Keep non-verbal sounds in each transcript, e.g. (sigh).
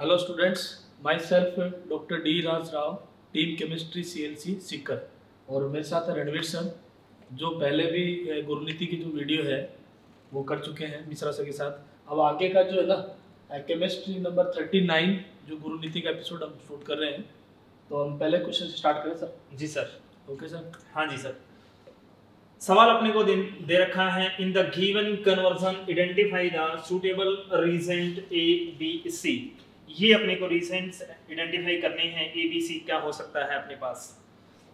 Hello students myself doctor D Raj Rao team chemistry C L C Sikar और मेरे साथ Ranveer sir जो पहले भी गुरुनीति की जो वीडियो है वो कर चुके हैं मिश्रा सर के साथ। अब आगे का जो है ना केमिस्ट्री नंबर थर्टी नाइन जो गुरुनीति का एपिसोड हम शूट कर रहे हैं तो हम पहले क्वेश्चन स्टार्ट करें सर? जी सर। Okay sir. हाँ जी सर। सवाल अपने को दे, दे रखा है in the given conversion identify the suitable reagent A B C ये अपने को रीसेंट्स आइडेंटिफाई करने हैं ए बी सी क्या हो सकता है अपने पास?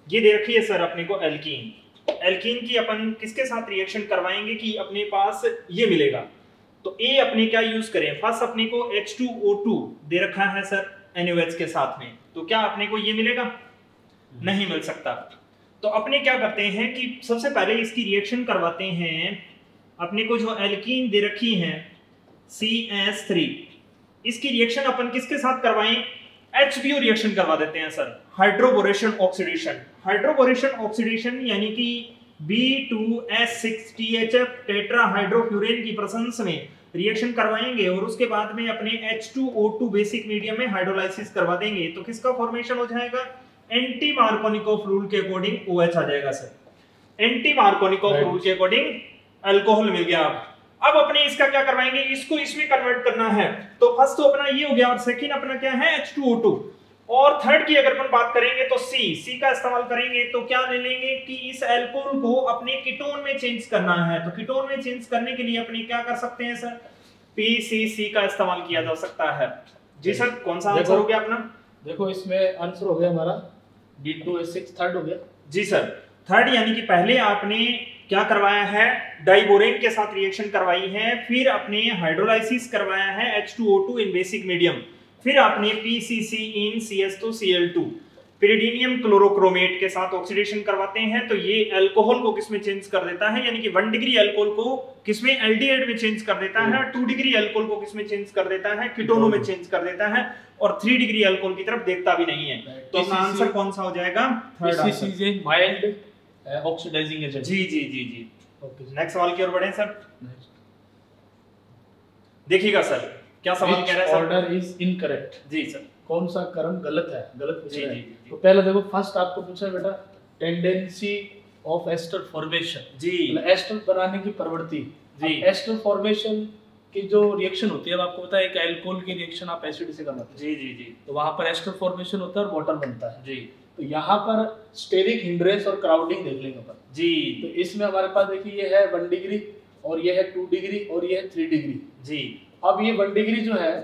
ये दे रखी सर अपने को एल्कीन एल्कीन की अपन किसके साथ रिएक्शन करवाएँगे कि अपने पास ये मिलेगा? तो ए अपने क्या यूज़ करें? फ़र्स्ट अपने को H2O2 दे रखा है सर NaOH के साथ में। तो क्या अपने को ये मिलेगा? नहीं मिल सकता। तो अपने क्या करते हैं कि सबसे पहले इसकी रिएक्शन करवाते हैं। अपने को जो एल्कीन दे रखी है CH3 इसकी रिएक्शन अपन किसके साथ करवाएँ? HBO रिएक्शन करवा देते हैं sir hydroboration oxidation hydroboration oxidation यानी कि B2S6THF टेट्राहाइड्रोफ्यूरेन की प्रेजेंस में रिएक्शन करवाएँगे और उसके बाद में अपने H2O2 बेसिक मीडियम में हाइड्रोलाइसिस करवा देंगे। तो किसका फॉर्मेशन हो जाएगा? एंटी मार्कोनिकोव रूल के अकॉर्डिंग OH आ जाएगा सर एंटी Right. रूल के अकॉर्डिंग अल्कोहल मिल गया अब। अब अपने इसका क्या करवाएँगे? इसको इसमें कन्वर्ट करना है। तो फ़र्स्ट तो अपना ये हो गया और सेकंड अपना क्या है? H2O2 और थर्ड की अगर अपन बात करेंगे तो C C का इस्तेमाल करेंगे तो क्या ले लेंगे कि इस एल्कोहल को अपने कीटोन में चेंज करना है। तो कीटोन में चेंज करने के लिए अपने क्या कर सकते हैं सर PCC का इस्तेमाल किया जा सकता है। जी सर कौन सा आंसर हो गया अपना? देखो इसमें आंसर हो गया हमारा। D two S six third हो गया। जी सर थर्ड यानी कि पहले आपने क्या करवाया है? डाइबोरेन के साथ रिएक्शन करवाई है फिर आपने हाइड्रोलाइसिस करवाया है H2O2 इन बेसिक मीडियम फिर आपने PCC इन CS2Cl2 पिरिडीनियम क्लोरोक्रोमेट के साथ ऑक्सीडेशन करवाते हैं तो ये अल्कोहल को किसमें चेंज कर देता है? यानी कि वन डिग्री अल्कोहल को किसमें एल्डिहाइड में चेंज कर देता है टू डिग्री अल्कोहल को किसमें चेंज कर देता है? कीटोनों में चेंज कर देता है और थ्री डिग्री अल्कोहल की तरफ़ देखता भी नहीं है। तो अपना आंसर कौन सा हो जाएगा? थर्ड ऑक्सीडाइजिंग एजेंट जी जी जी जी। ओके नेक्स्ट सवाल की ओर बढ़े सर। देखिएगा सर क्या सवाल कह रहा है ऑर्डर इज़ इनकरेक्ट जी सर। कौन सा कर्म गलत है? गलत पूछ रहा है तो पहले देखो फ़र्स्ट आपको पूछा है बेटा टेंडेंसी ऑफ़ एस्टर फॉर्मेशन जी। एस्टर बनाने की प्रवृत्ति। जी। एस्टर फॉर्मेशन की जो रिएक्शन होती है अब आपको पता है एक अल्कोहल की रिएक्शन आप एसिड से करवाते जी जी जी। तो वहाँ पर एस्टर फॉर्मेशन होता है और वाटर बनता है। जी। तो यहाँ पर स्टेरिक हिंड्रेंस और क्राउडिंग देख लेंगे अपन। जी। तो इसमें हमारे पास देखिए ये है वन डिग्री और ये है टू डिग्री और ये है थ्री डिग्री जी। अब ये वन डिग्री जो है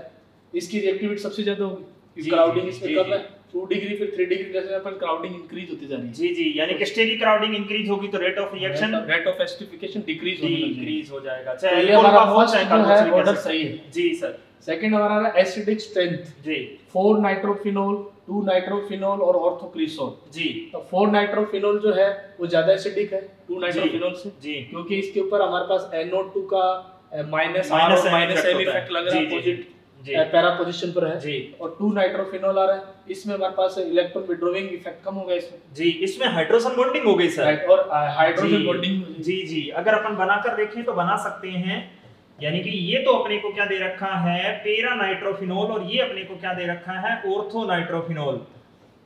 इसकी रिएक्टिविटी सबसे ज़्यादा होगी क्राउडिंग इसमें कम है टू डिग्री फिर थ्री डिग्री जैसे अपन क्राउडिंग इंक्रीज होती जा रही है। जी जी यानी कि स्टेरिक क्राउडिंग इंक्रीज होगी तो rate of reaction rate of esterification decrease जाएगी हो जाएगा। तो का फ़र्स्ट जो है ऑर्डर सही है। जी सर। सेकंड हमारा है एसिडिक स्ट्रेंथ जी. फोर नाइट्रोफिनोल टू नाइट्रोफिनोल और ऑर्थोक्रिसोल जी. तो फोर नाइट्रोफिनोल जो है वो ज़्यादा एसिडिक है टू नाइट्रोफिनोल से. जी. क्योंकि इसके ऊपर हमारे पास NO2 का माइनस माइनस एम इफ़ेक्ट लग रहा है अपोजिट पैरा पोजीशन पर है. जी. और टू नाइट्रोफिनोल आ रहा है. इसमें हमारे पास इलेक्ट्रॉन विड्रोविंग इफ़ेक्ट कम होगा इसमें. जी इसमें हाइड्रोजन बॉन्डिंग हो गई सर और हाइड्रोजन बॉन्डिंग जी जी. अगर अपन बनाकर देखें तो बना सकते हैं यानी कि ये तो अपने को क्या दे रखा है? पेरा नाइट्रोफिनोल और ये अपने को क्या दे रखा है? ऑर्थो नाइट्रोफिनोल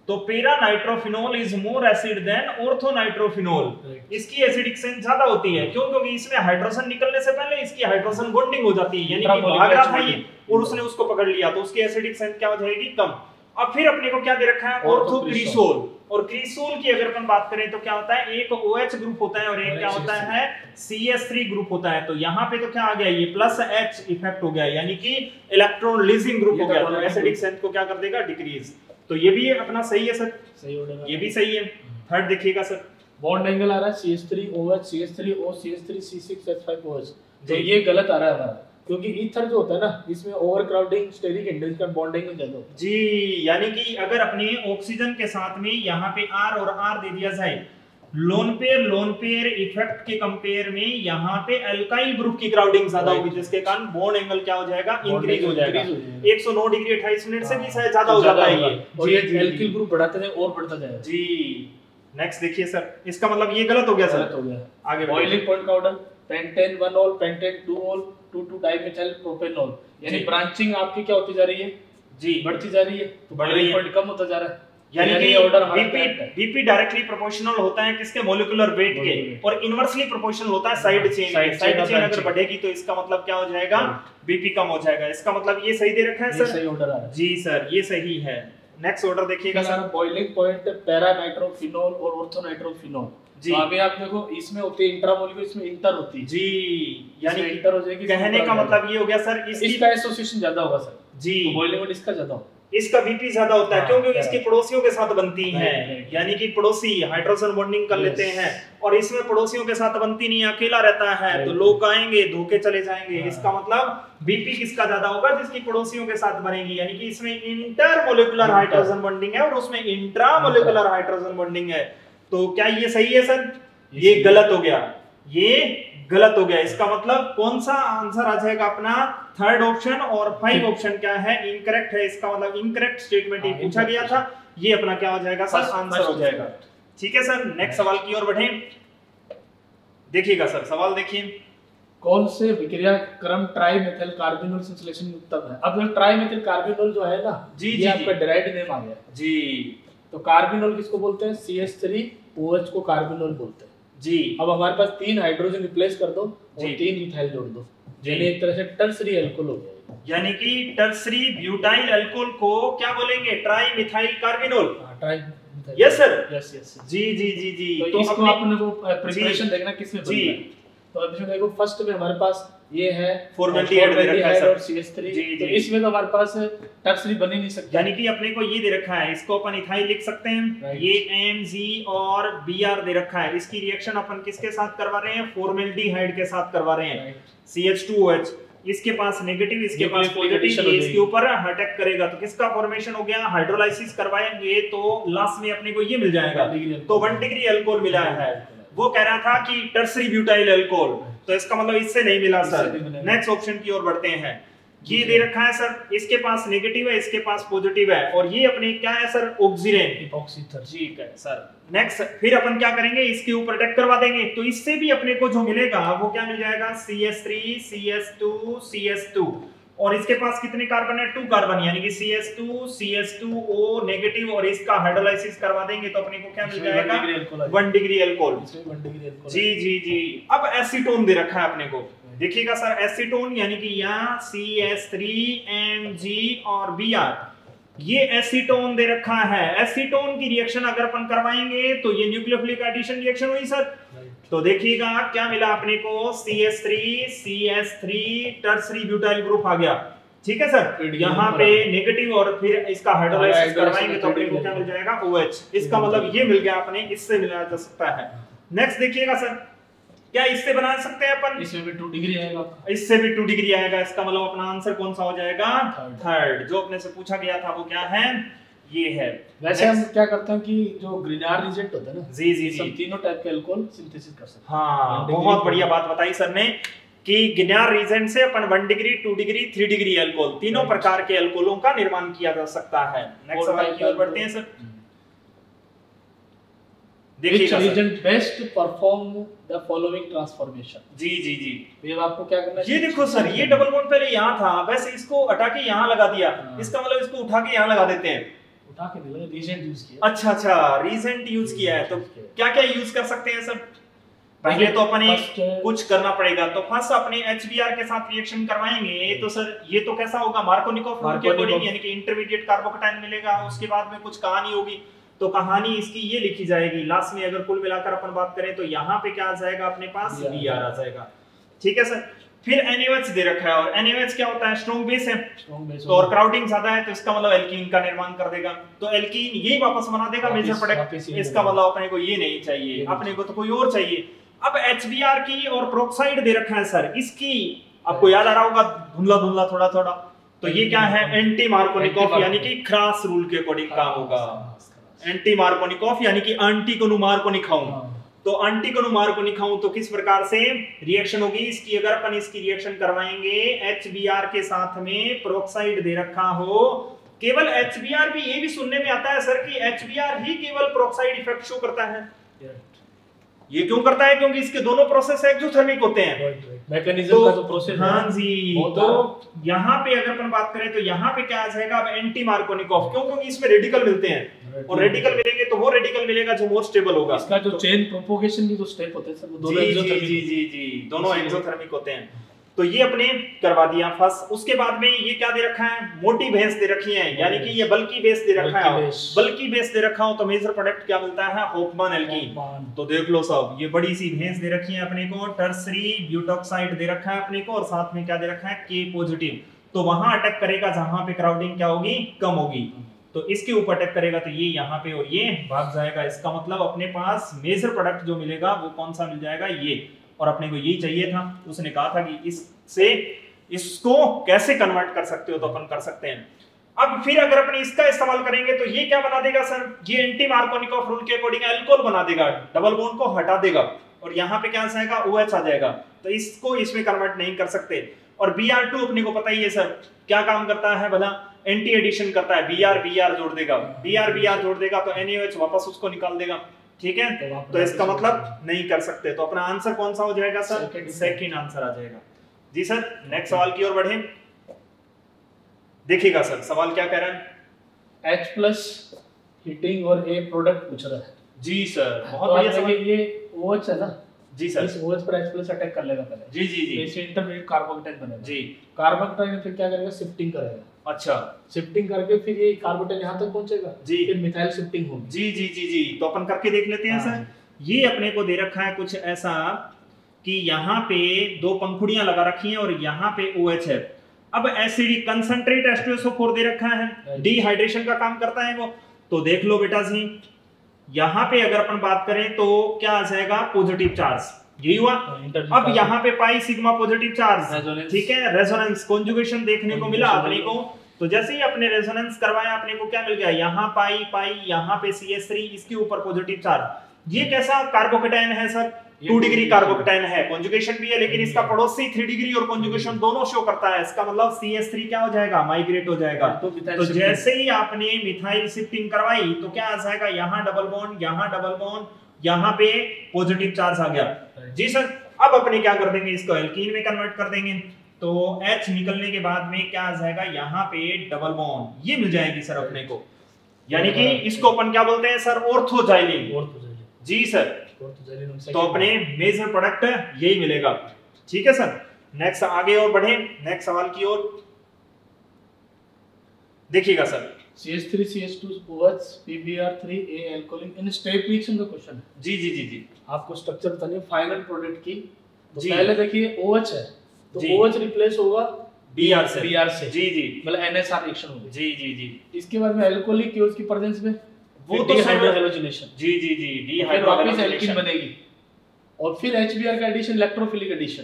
तो para nitrophenol is more acid than ortho nitrophenol इसकी एसिडिक सेंस ज़्यादा होती है। क्यों? क्योंकि इसमें हाइड्रोजन निकलने से पहले इसकी हाइड्रोजन बॉन्डिंग हो जाती है। यानी कि भाग रहा था ये और उसने उसको पकड़ लिया तो उसकी एसिडिक सेंस क्या हो जाएगी? कम। अब फिर अपने को क्या दे रखा है? Ortho cresol. और क्रिसोल की अगर अपन बात करें तो क्या होता है? एक ओ OH ग्रुप होता है और एक क्या होता है? CS3 ग्रुप होता है। तो यहाँ पे तो क्या आ गया? ये प्लस H इफ़ेक्ट हो गया। यानी कि इलेक्ट्रॉन लिजिंग ग्रुप हो तो गया तो एसिडिक सेंस को क्या कर देगा? डिक्रीज तो ये भी अपना सही है सर? सही ऑर्डर ये भी सही है। थर्ड देखिएगा सर। बॉन्ड एंगल आ रहा है CH3 OH CH3 O CH3 C6 H5 OH तो ये गलत आ रहा है हमारा। क्योंकि ईथर जो होता है ना इसमें ओवर क्राउडिंग स्टेरिक हिंड्रेंस का बॉन्ड एंगल ज़्यादा होता जी यानी कि अगर अपने ऑक्सीजन के साथ में यहाँ पे R और R दे दिया जाए lone pair lone pair effect के कंपेयर में यहाँ पे अल्काइल ग्रुप की क्राउडिंग ज़्यादा होगी जिसके कारण बॉन्ड एंगल क्या हो जाएगा? इंक्रीज हो जाएगा। increase हो जाएगा। 109 डिग्री 28 मिनट से भी हाँ, शायद ज़्यादा हो जाता है ये। और ये एल्किल ग्रुप बढ़ाते जाए और बढ़ता जाएगा। जी नेक्स्ट देखिए सर इसका मतलब ये गलत हो गया गलत सर हो गया। आगे। बॉइलिंग पॉइंट का order pentane 1 ol pentane 2 ol 2 2 dimethyl propanol यानी। ब्रांचिंग आपकी क्या होती जा रही है? जी। बढ़ती जा रही है तो बढ़ रही है। कम होता जा रहा है। यानी कि order BP BP directly proportional होता है किसके? मोलिकुलर वेट के। और इनवर्सली प्रोपोर्शनल होता है साइड चेन साइड चेन अगर बढ़ेगी तो इसका मतलब क्या हो जाएगा? बीपी कम हो जाएगा। इसका मतलब ये सही दे रखा है सर सही ऑर्डर आ रहा है। जी सर ये सही है। नेक्स्ट ऑर्डर देखिएगा sir boiling point para nitrophenol और ऑर्थोनाइट्रोफिनोल जी। तो आप देखो इसमें होती है इसमें इंटर होती है। जी। यानी इंटर हो जाएगी कहने का मतलब ये हो गया सर इसकी इसका एसोसिएशन ज़्यादा होगा सर। जी। तो बॉइलिंग पॉइंट इसका ज़्यादा होगा। इसका बीपी ज़्यादा होता है हाँ, क्योंकि इसकी पड़ोसियों के साथ बनती है। यानी कि पड़ोसी हाइड्रोजन बॉन्डिंग कर लेते हैं। और इसमें पड़ोसियों के साथ बनती नहीं अकेला रहता है। तो लोग आएँगे धोखे चले जाएँगे। हाँ। इसका मतलब बीपी किसका ज़्यादा होगा जिसकी पड़ोसियों के साथ बनेगी। यानी कि इसमें इंटर मोलिकुलर हाइड्रोजन बॉन्डिंग है और उसमें इंट्रा मोलिकुलर हाइड्रोजन बॉन्डिंग है। तो क्या ये सही है सर? ये ये गलत हो गया। ये गलत हो गया। इसका मतलब कौन सा आंसर आ जाएगा अपना? थर्ड ऑप्शन और फाइव ऑप्शन क्या है? इनकरेक्ट है। इसका मतलब इनकरेक्ट स्टेटमेंट ही हाँ, पूछा गया था। ये अपना क्या हो जाएगा सर? आंसर हो जाएगा। ठीक है सर नेक्स्ट सवाल की ओर बढ़े। देखिएगा सर सवाल देखिए। कौन से विक्रिया क्रम ट्राई मेथिल कार्बिनोल संश्लेषण उत्तम है? अब जो ट्राई मेथिल कार्बिनोल जो है ना जी, ये जी, आपका। डायरेक्ट नेम आ गया। जी। तो कार्बिनोल किसको बोलते हैं? सी एच थ्री OH को कार्बिनोल बोलते हैं। जी। अब हमारे पास तीन हाइड्रोजन रिप्लेस कर दो जी। तीन मिथाइल जोड़ दो। यानी एक तरह से टर्सरी अल्कोहल हो गया यानी कि टर्सरी ब्यूटाइल अल्कोहल को क्या बोलेंगे? Trimethyl carbinol tri Yes, sir. Yes yes जी जी जी जी। तो, तो इसको आपने को प्रिपरेशन देखना किसमें जी। बन तो इसमें देखो फ़र्स्ट में हमारे पास ये है Formaldehyde दे रखा है. और CH3 जी, तो इसमें तो हमारे पास टर्सरी बन ही नहीं सकता। यानी कि अपने को ये दे रखा है इसको अपन इथाइल लिख सकते हैं। ये एम जी और बी आर दे रखा है। इसकी रिएक्शन अपन किसके साथ करवा रहे हैं? फॉर्मेल्डिहाइड के साथ करवा रहे हैं. सी एच टू एच इसके पास नेगेटिव इसके पास पॉजिटिव इसके ऊपर अटैक करेगा। तो किसका फॉर्मेशन हो गया? हाइड्रोलाइसिस करवाएँगे तो लास्ट में अपने को ये मिल जाएगा। तो वन डिग्री अल्कोहल मिला है। वो कह रहा था कि टर्सरी ब्यूटाइल अल्कोहल तो इसका मतलब इससे नहीं मिला सर नेक्स्ट ऑप्शन की ओर बढ़ते हैं। ये दे रखा है सर इसके पास नेगेटिव है इसके पास पॉजिटिव है। और ये अपने क्या है सर ऑक्सीजन ester. ठीक है सर नेक्स्ट फिर अपन क्या करेंगे? इसके ऊपर अटैक करवा देंगे। तो इससे भी अपने को जो मिलेगा वो क्या मिल जाएगा? CS3 CS2 CS2 और इसके पास कितने कार्बन है? टू कार्बन यानी कि CS2 CS2O नेगेटिव और इसका हाइड्रोलाइसिस करवा देंगे तो अपने को क्या मिल जाएगा? One degree alcohol. जी जी जी। अब एसीटोन दे रखा है अपने को। देखिएगा सर एसीटोन यानी कि यहाँ C S three M G और बी आर ये एसीटोन दे रखा है। एसीटोन की रिएक्शन अगर अपन करवाएँगे तो ये न्यूक्लियोफिलिक एडिशन रिएक्शन हुई सर. तो देखिएगा क्या मिला अपने को? C S three C S three tertiary butyl group आ गया। ठीक है सर यहाँ पे नेगेटिव और फिर इसका हाइड्रोलाइसिस करवाएँगे तो अपने को क्या मिल जाएगा? OH इसका मतलब ये मिल गया अपने इससे मिला जा सकता है। नेक्स्ट देखिएगा सर क्या इससे बना सकते हैं अपन? इसमें भी टू डिग्री आएगा इससे भी टू डिग्री आएगा। इसका मतलब अपना आंसर कौन सा हो जाएगा? थर्ड जो अपने से पूछा गया था वो क्या है? ये है। वैसे हम क्या करते हैं कि जो ग्रीनार रिजेक्ट होता है ना जी जी सब जी। तीनों टाइप के अल्कोहल सिंथेसिस कर सकते हैं। हाँ बहुत बढ़िया बात बताई सर ने कि गिनार रीजन से अपन one degree two degree three degree alcohol तीनों प्रकार के अल्कोहलों का निर्माण किया जा सकता है। नेक्स्ट सवाल की ओर बढ़ते हैं सर। देखिएगा Which sir. reagent best perform the जी जी जी। तो ये आपको क्या करना ये देखो सर ये डबल बॉन्ड पहले यहाँ था वैसे इसको हटा के यहाँ लगा दिया। हाँ। इसका मतलब इसको उठा के यहाँ लगा देते हैं। उठा के लगा यूज़ किया। अच्छा अच्छा रीसेंट यूज़ किया है तो क्या। क्या यूज़ कर सकते हैं सर पहले तो अपने कुछ करना पड़ेगा तो फ़र्स्ट अपने एचबीआर के साथ रिएक्शन करवाएँगे तो सर ये तो कैसा होगा? मार्कोनिकोव रूल के अकॉर्डिंग यानी कि इंटरमीडिएट कार्बोकेटाइन मिलेगा उसके बाद में कुछ कहानी होगी तो कहानी इसकी ये लिखी जाएगी लास्ट में अगर कुल मिलाकर अपन बात करें तो यहाँ पे क्या आ जाएगा अपने पास. बी आ जाएगा। ठीक है सर? फिर NaOH दे रखा है और NaOH क्या होता है? स्ट्रॉन्ग बेस है। तो और क्राउडिंग ज़्यादा है तो इसका मतलब एल्कीन का निर्माण कर देगा। तो एल्कीन यही वापस बना देगा मेजर प्रोडक्ट इसका मतलब अपने को ये नहीं चाहिए। अपने को तो कोई और चाहिए। अब एचबीआर की और प्रोक्साइड दे रखा है सर इसकी आपको याद आ रहा होगा धुंधला धुंधला थोड़ा थोड़ा तो ये क्या है? Anti Markovnikov. यानी कि क्रास रूल के अकॉर्डिंग काम होगा। एंटी मार्कोनिकॉफ यानी कि आंटी को नुमार को निखाऊं हाँ, तो आंटी को निखाऊं तो किस प्रकार से रिएक्शन होगी? इसकी अगर अपन इसकी रिएक्शन करवाएँगे एचबीआर के साथ में प्रोक्साइड दे रखा हो। केवल एचबीआर भी ये भी सुनने में आता है सर कि एचबीआर ही केवल प्रोक्साइड इफ़ेक्ट शो करता है। Right, ये क्यों करता है? क्योंकि इसके दोनों प्रोसेस एक्सोथर्मिक होते हैं. मैकेनिज्म तो का जो प्रोसेस हाँ जी तो यहाँ पे अगर अपन बात करें तो यहाँ पे क्या आ जाएगा? अब एंटी मार्कोनिकॉफ क्यों? क्योंकि इसमें रेडिकल मिलते हैं। और रेडिकल मिलेंगे। तो वो रेडिकल मिलेगा जो मोर स्टेबल होगा। इसका जो तो- चेन प्रोपोगेशन की जो स्टेप होते हैं सर वो दोनों जी जी जी जी दोनों एक्सोथर्मिक होते हैं। तो ये अपने करवा दिया फ़र्स्ट उसके बाद में ये क्या दे रखा है? मोटी भैंस दे रखी है। यानी कि ये बल्कि बेस दे रखा है। बल्कि बेस दे रखा हो तो मेजर प्रोडक्ट क्या मिलता है? होपमन एल्कीन तो देख लो सब ये बड़ी सी भैंस दे रखी है अपने को। टर्सरी ब्यूटॉक्साइड दे रखा है अपने को और साथ में क्या दे रखा है? के पॉजिटिव तो वहाँ अटैक करेगा जहाँ पे क्राउडिंग क्या होगी? कम होगी। तो इसके ऊपर अटैक करेगा तो ये यहाँ पे और ये भाग जाएगा। इसका मतलब अपने पास मेजर प्रोडक्ट जो मिलेगा, वो कौन सा मिल जाएगा? ये। और अपने को यही चाहिए था। उसने कहा था कि इससे इसको कैसे कन्वर्ट कर सकते हो तो अपन कर सकते हैं। अब फिर अगर अपन इसका इस्तेमाल करेंगे तो ये क्या बना देगा सर? ये एंटी मार्कोनिकॉफ रूल के अकॉर्डिंग अल्कोहल बना देगा। डबल बॉन्ड को हटा देगा। और यहाँ पे क्या आ जाएगा? OH आ जाएगा। तो इसको इसमें कन्वर्ट नहीं कर सकते। और Br2 अपने को पता ही है सर। क्या काम करता है भला? एंटी एडिशन करता है Br Br जोड़ देगा। Br Br जोड़ देगा तो NaOH वापस उसको निकाल देगा। ठीक है? तो तो इसका मतलब नहीं कर सकते। तो अपना आंसर कौन सा हो जाएगा सर? Second. सेकंड आंसर आ जाएगा। जी सर नेक्स्ट सवाल की ओर बढ़े। देखिएगा सर सवाल क्या कह रहा है? H प्लस हीटिंग और ए प्रोडक्ट पूछ रहा है। जी सर तो बहुत आप बढ़िया सवाल। देखिए ये OH है ना? जी सर। इस OH पर H प्लस अटैक कर लेगा पहले। जी जी तो जी इसे इंटरमीडिएट कार्बोकेटाइन बनेगा। जी। कार्बोकेटाइन फिर क्या करेगा? शिफ्टिंग करेगा। अच्छा। शिफ्टिंग करके फिर ये कार्बोकेटाइन यहाँ तक पहुंचेगा। जी। फिर मिथाइल शिफ्टिंग होगी। जी जी जी जी। तो अपन करके देख लेते हैं हाँ। सर। ये अपने को दे रखा है कुछ ऐसा कि यहाँ पे दो पंखुड़ियाँ लगा रखी हैं और यहाँ पे ओ OH है। अब एसिडी कंसंट्रेट H2SO4 दे रखा है। डिहाइड्रेशन का काम करता है वो। तो देख लो बेटा जी। यहाँ पे अगर अपन बात करें तो क्या आ जाएगा? पॉजिटिव चार्ज यही हुआ। अब यहाँ पे पाई सिग्मा पॉजिटिव चार्ज ठीक है? रेजोनेंस कॉन्जुगेशन देखने को मिला अपने को। तो जैसे ही अपने रेजोनेंस करवाया अपने को क्या मिल गया? यहाँ पाई पाई यहाँ पे CH3 इसके ऊपर पॉजिटिव चार्ज ये कैसा कार्बोकेटाइन है सर टू डिग्री कार्बोकेटाइन है। कॉन्जुगेशन भी है लेकिन इसका पड़ोसी थ्री डिग्री और कॉन्जुगेशन दोनों शो करता है। इसका मतलब CH3 क्या हो जाएगा? माइग्रेट हो जाएगा। तो तो जैसे ही आपने मिथाइल शिफ्टिंग करवाई तो क्या आ जाएगा? यहाँ डबल बॉन्ड यहाँ डबल बॉन्ड यहाँ पे पॉजिटिव चार्ज आ गया। जी सर अब अपने क्या कर देंगे? इसको एल्कीन में कन्वर्ट कर देंगे। तो H निकलने के बाद में क्या आ जाएगा? यहाँ पे डबल बॉन्ड ये मिल जाएगी सर अपने को। यानी कि इसको अपन क्या बोलते हैं सर? ऑर्थोजाइलिन जी सर। तो अपने मेजर प्रोडक्ट यही मिलेगा। ठीक है सर? नेक्स्ट आगे और बढ़े। नेक्स्ट सवाल की ओर। देखिएगा sir. CH3 CH2 OH PBr3 A alcoholic in step reaction का क्वेश्चन है। जी जी जी जी। आपको स्ट्रक्चर बतानी फाइनल प्रोडक्ट की। तो पहले देखिए OH है। तो OH रिप्लेस होगा बीआर से Br से जी जी। मतलब NSR रिएक्शन होगी। जी जी जी। इसके बाद में एल्कोहलिक अल्कोहलिक की प्रेजेंस में वो तो सर- जी जी जी। डी फिर बनेगी। और फिर HBr का एडिशन इलेक्ट्रोफिलिक एडिशन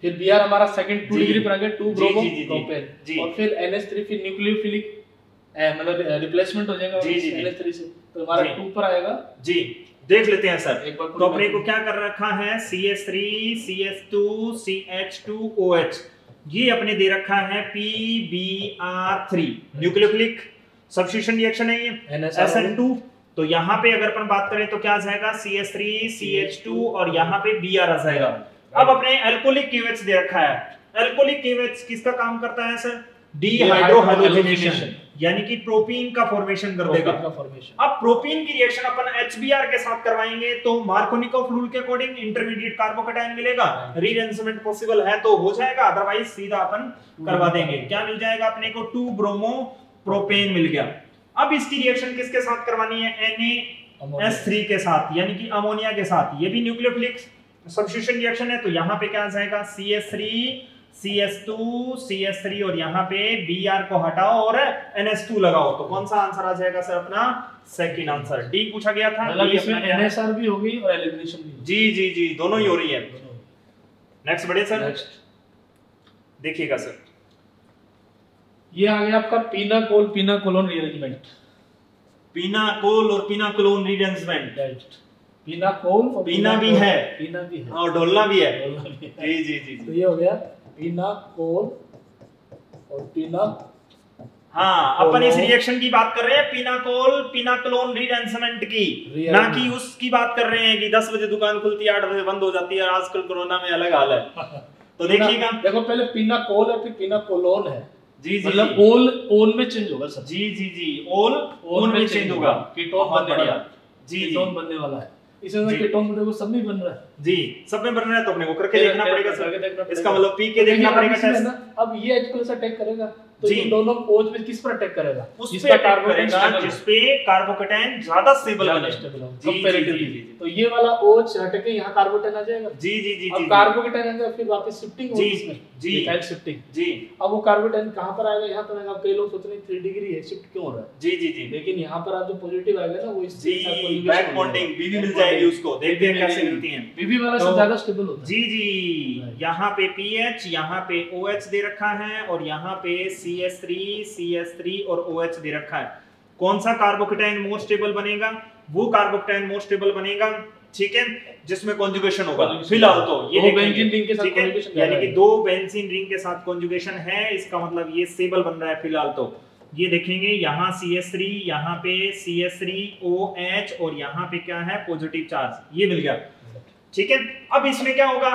फिर Br हमारा सेकंड 2 डिग्री पर आ गया 2 ब्रोमो। प्रोपेन और फिर NH3 फिर न्यूक्लियोफिलिक मतलब रिप्लेसमेंट हो जाएगा जी, जी, जी। NH3 से। तो हमारा 2 पर आएगा। जी। देख लेते हैं सर। एक बार तो अपने को क्या कर रखा है? CH3 CH2 CH2OH ये अपने दे रखा है PBr3 न्यूक्लियोफिलिक सब्स्टिट्यूशन रिएक्शन है ये। NSR SN2 तो यहाँ पे अगर अपन बात करें तो क्या आ जाएगा? CH3 CH2 और यहाँ पे बी आर आ जाएगा। अब अपने KOH दे रखा है। KOH किसका काम करता है सर? डिहाइड्रोहाइड्रोजनेशन यानी कि प्रोपीन का फॉर्मेशन कर देगा। का फॉर्मेशन अब प्रोपीन की रिएक्शन अपन HBr के साथ करवाएँगे तो मार्कोनिकॉफ रूल के अकॉर्डिंग इंटरमीडिएट कार्बोकेटाइन मिलेगा। रीअरेंजमेंट पॉसिबल है तो हो जाएगा अदरवाइज़ सीधा अपन करवा देंगे। क्या मिल जाएगा अपने को? 2 ब्रोमो प्रोपेन मिल गया। अब इसकी रिएक्शन किसके साथ करवानी है? Na के साथ यानी कि अमोनिया के साथ। ये भी न्यूक्लियोफिलिक सब्स्टिट्यूशन रिएक्शन है तो यहाँ पे क्या आ जाएगा CH3 CS2 CS3 और यहाँ पे बी आर को हटाओ और एन एस टू लगाओ। तो कौन सा आंसर आ जाएगा सर अपना? सेकंड आंसर डी पूछा गया था। मतलब अपना क्या है? भी होगी और एलिमिनेशन भी जी जी जी दोनों ही हो रही है। नेक्स्ट बढ़े सर देखिएगा सर ये आ गया आपका पीना कोल पीना कोलोन रीअरेंजमेंट पीना कोल और पीना कोलोन राइट पीना कोल और पीना भी है। पीना भी है। और भी डोलना भी है। जी जी जी। तो ये हो गया पीना कोल और पीना हाँ अपन इस रिएक्शन की बात कर रहे हैं पिनाकोल पिनाक्लोन रीडेंसमेंट की। ना कि उसकी बात कर रहे हैं कि 10 बजे दुकान खुलती है 8 बजे बंद हो जाती है और आजकल कोरोना में अलग हाल है। (laughs) तो देखिएगा। देखो पहले पीना कोल है फिर पीना कोलोन है। जी जी मतलब ओल ओल में चेंज होगा सर। जी जी जी। ओल ओल में चेंज होगा। कीटोन बनने वाला। जी कीटोन बनने वाला है। इसमें। कीटोन देखो सब नहीं बन रहा है। जी सब में बनना है तो अपने को करके देखना पड़ेगा सर इसका मतलब पी के तो देखना पड़ेगा टेस्ट अब ये एच प्लस अटैक करेगा तो जी। दोनों ओज में किस पर अटैक करेगा? उस पे अटैक करेगा हो। जिसपे कार्बोकेटाइन ज़्यादा स्टेबल बने। हो, जी, जी। तो ये वाला ओच हट के यहाँ कार्बोकेटाइन आ जाएगा। जी जी जी अब कार्बोकेटाइन आएगा फिर वापस शिफ्टिंग होगी इसमें। जी। मिथाइल शिफ्टिंग जी। अब वो कार्बोकेटाइन कहाँ पर आएगा? यहाँ पर आएगा। कई लोग सोच रहे हैं थ्री डिग्री है शिफ्ट क्यों हो रहा है? जी जी जी। लेकिन यहाँ पर आप जो पॉजिटिव आएगा ना वो इस बैक बॉन्डिंग बीवी मिल जाएगी उसको। देखते हैं कैसे मिलती हैं। बीबी वाला तो- से ज़्यादा स्टेबल होता है। जी जी। यहाँ पे पीएच यहाँ पे OH दे रखा है और यहाँ पे CS3 CS3 और OH दे रखा है। कौन सा कार्बोकेटाइन मोर स्टेबल बनेगा? वो कार्बोकेटाइन मोर स्टेबल बनेगा ठीक है? जिसमें कॉन्जुगेशन होगा। फ़िलहाल तो ये दो बेंजीन रिंग के साथ यानी कि दो बेंजीन रिंग के साथ कॉन्जुगेशन है इसका मतलब ये स्टेबल बन रहा है फ़िलहाल तो। ये देखेंगे यहाँ सी एस थ्री यहाँ पे CS3OH और यहाँ पे क्या है? पॉजिटिव चार्ज ये मिल गया। ठीक है? अब इसमें क्या होगा?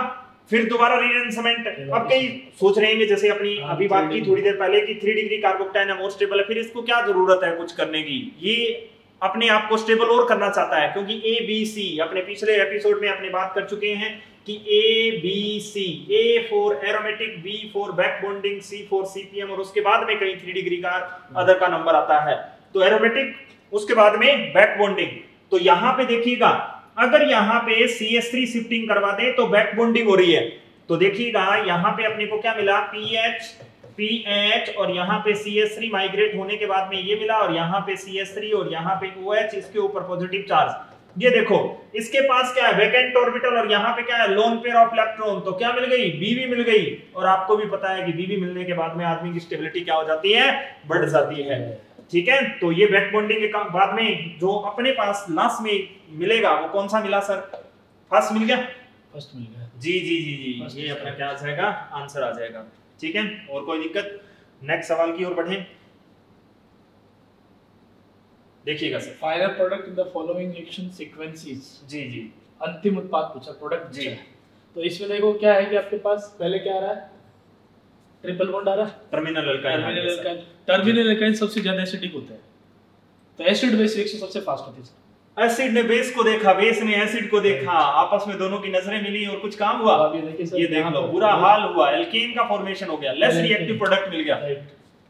फिर दोबारा रीएनसमेंट अब कई सोच रहे हैं जैसे अपनी हाँ, अभी बात की थोड़ी देर पहले कि थ्री डिग्री कार्बोक्टाइन है मोर स्टेबल है फिर इसको क्या ज़रूरत है कुछ करने की? ये अपने आप को स्टेबल और करना चाहता है क्योंकि ए बी सी अपने पिछले एपिसोड में अपने बात कर चुके हैं कि A B C A for aromatic B for back bonding C for CPM और उसके बाद में कहीं थ्री डिग्री का अदर का नंबर आता है। तो एरोमेटिक उसके बाद में बैक बॉन्डिंग तो यहाँ पे देखिएगा अगर यहाँ पे सी एस थ्री शिफ्टिंग करवा दे तो बैक बॉन्डिंग हो रही है। तो देखिएगा, यहाँ पे अपने को क्या मिला? PH PH और यहाँ पे CS3 माइग्रेट होने के बाद में ये मिला, और यहाँ पे CS3 और यहाँ पे ओ OH इसके ऊपर पॉजिटिव चार्ज ये देखो, इसके पास क्या है? वैकेंट ऑर्बिटल और यहाँ पे क्या है? लोन पेयर ऑफ़ इलेक्ट्रॉन तो क्या मिल गई? बीवी मिल गई। और आपको भी पता है कि बीवी मिलने के बाद में आदमी की स्टेबिलिटी क्या हो जाती है? बढ़ जाती है। ठीक है? तो ये बैक बॉन्डिंग के बाद में जो अपने पास लास्ट में मिलेगा वो कौन सा मिला सर फ़र्स्ट मिल गया? फ़र्स्ट मिल गया। जी जी जी जी। First ये अपना क्या आ जाएगा? आंसर आ जाएगा। ठीक है? और कोई दिक्कत? नेक्स्ट सवाल की ओर बढ़े। देखिएगा sir final product in the following reaction sequences जी जी। अंतिम उत्पाद पूछा प्रोडक्ट जी। तो इसमें देखो क्या है कि आपके पास पहले क्या आ रहा है? ट्रिपल बॉन्ड आ रहा? है terminal alkyne terminal terminal alkyne सबसे ज़्यादा एसिडिक होता है। तो एसिड बेस रिएक्शन सबसे फास्ट होती है एसिड ने बेस को देखा बेस ने एसिड को देखा आपस में दोनों की नज़रें मिली और कुछ काम हुआ। ये देख लो बुरा हाल हुआ एल्केन का फॉर्मेशन हो गया लेस रिएक्टिव प्रोडक्ट मिल गया।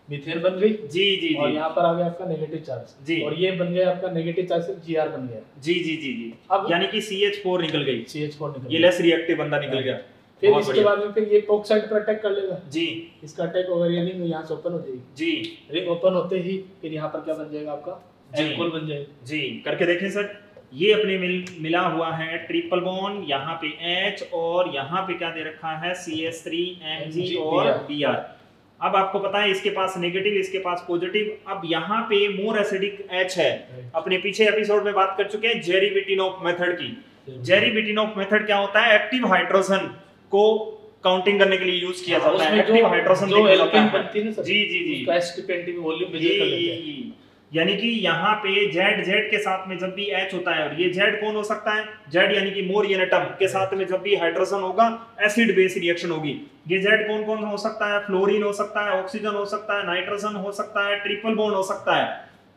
मीथेन बन गई। जी जी और यहाँ पर आ गया आपका नेगेटिव चार्ज जी। और ये बन गया आपका नेगेटिव चार्ज से जीआर बन गया। जी जी जी जी। अब यानी कि CH4 निकल गई। CH4 निकल ये लेस रिएक्टिव बंदा निकल गया। फिर इसके बाद में फिर ये ऑक्साइड पर अटैक कर लेगा। जी। इसका अटैक होगा ये रिंग यहाँ से ओपन हो जाएगी। जी। रिंग ओपन होते ही फिर यहाँ पर क्या बन जाएगा आपका? जी। एल्कोहल बन जाएगा। जी करके देखें सर ये अपने मिल मिला हुआ है ट्रिपल बॉन्ड यहाँ पे H और यहाँ पे क्या दे रखा है? CS3 Mg Mg, और Br। Br अब आपको पता है इसके पास नेगेटिव इसके पास पॉजिटिव अब यहाँ पे मोर एसिडिक H है। अपने पीछे एपिसोड में बात कर चुके हैं जेरी बिटिनोफ मेथड की। जेरी बिटिनोफ मेथड क्या होता है? एक्टिव हाइड्रोजन को काउंटिंग करने के लिए यूज़ किया जाता है। उसमें एक्टिव जो हाइड्रोजन जो एल्केन बनती है। ना जी जी जी। उसका एसटीपी वॉल्यूम मेजर कर लेते हैं। यानी कि यहाँ पे जेड जेड के साथ में जब भी एच होता है और ये जेड कौन हो सकता है? जेड यानी कि मोर एटम के साथ में जब भी हाइड्रोजन होगा एसिड बेस रिएक्शन होगी। ये जेड कौन कौन हो सकता है? फ्लोरीन हो सकता है ऑक्सीजन हो सकता है नाइट्रोजन हो सकता है ट्रिपल बॉन्ड हो सकता है।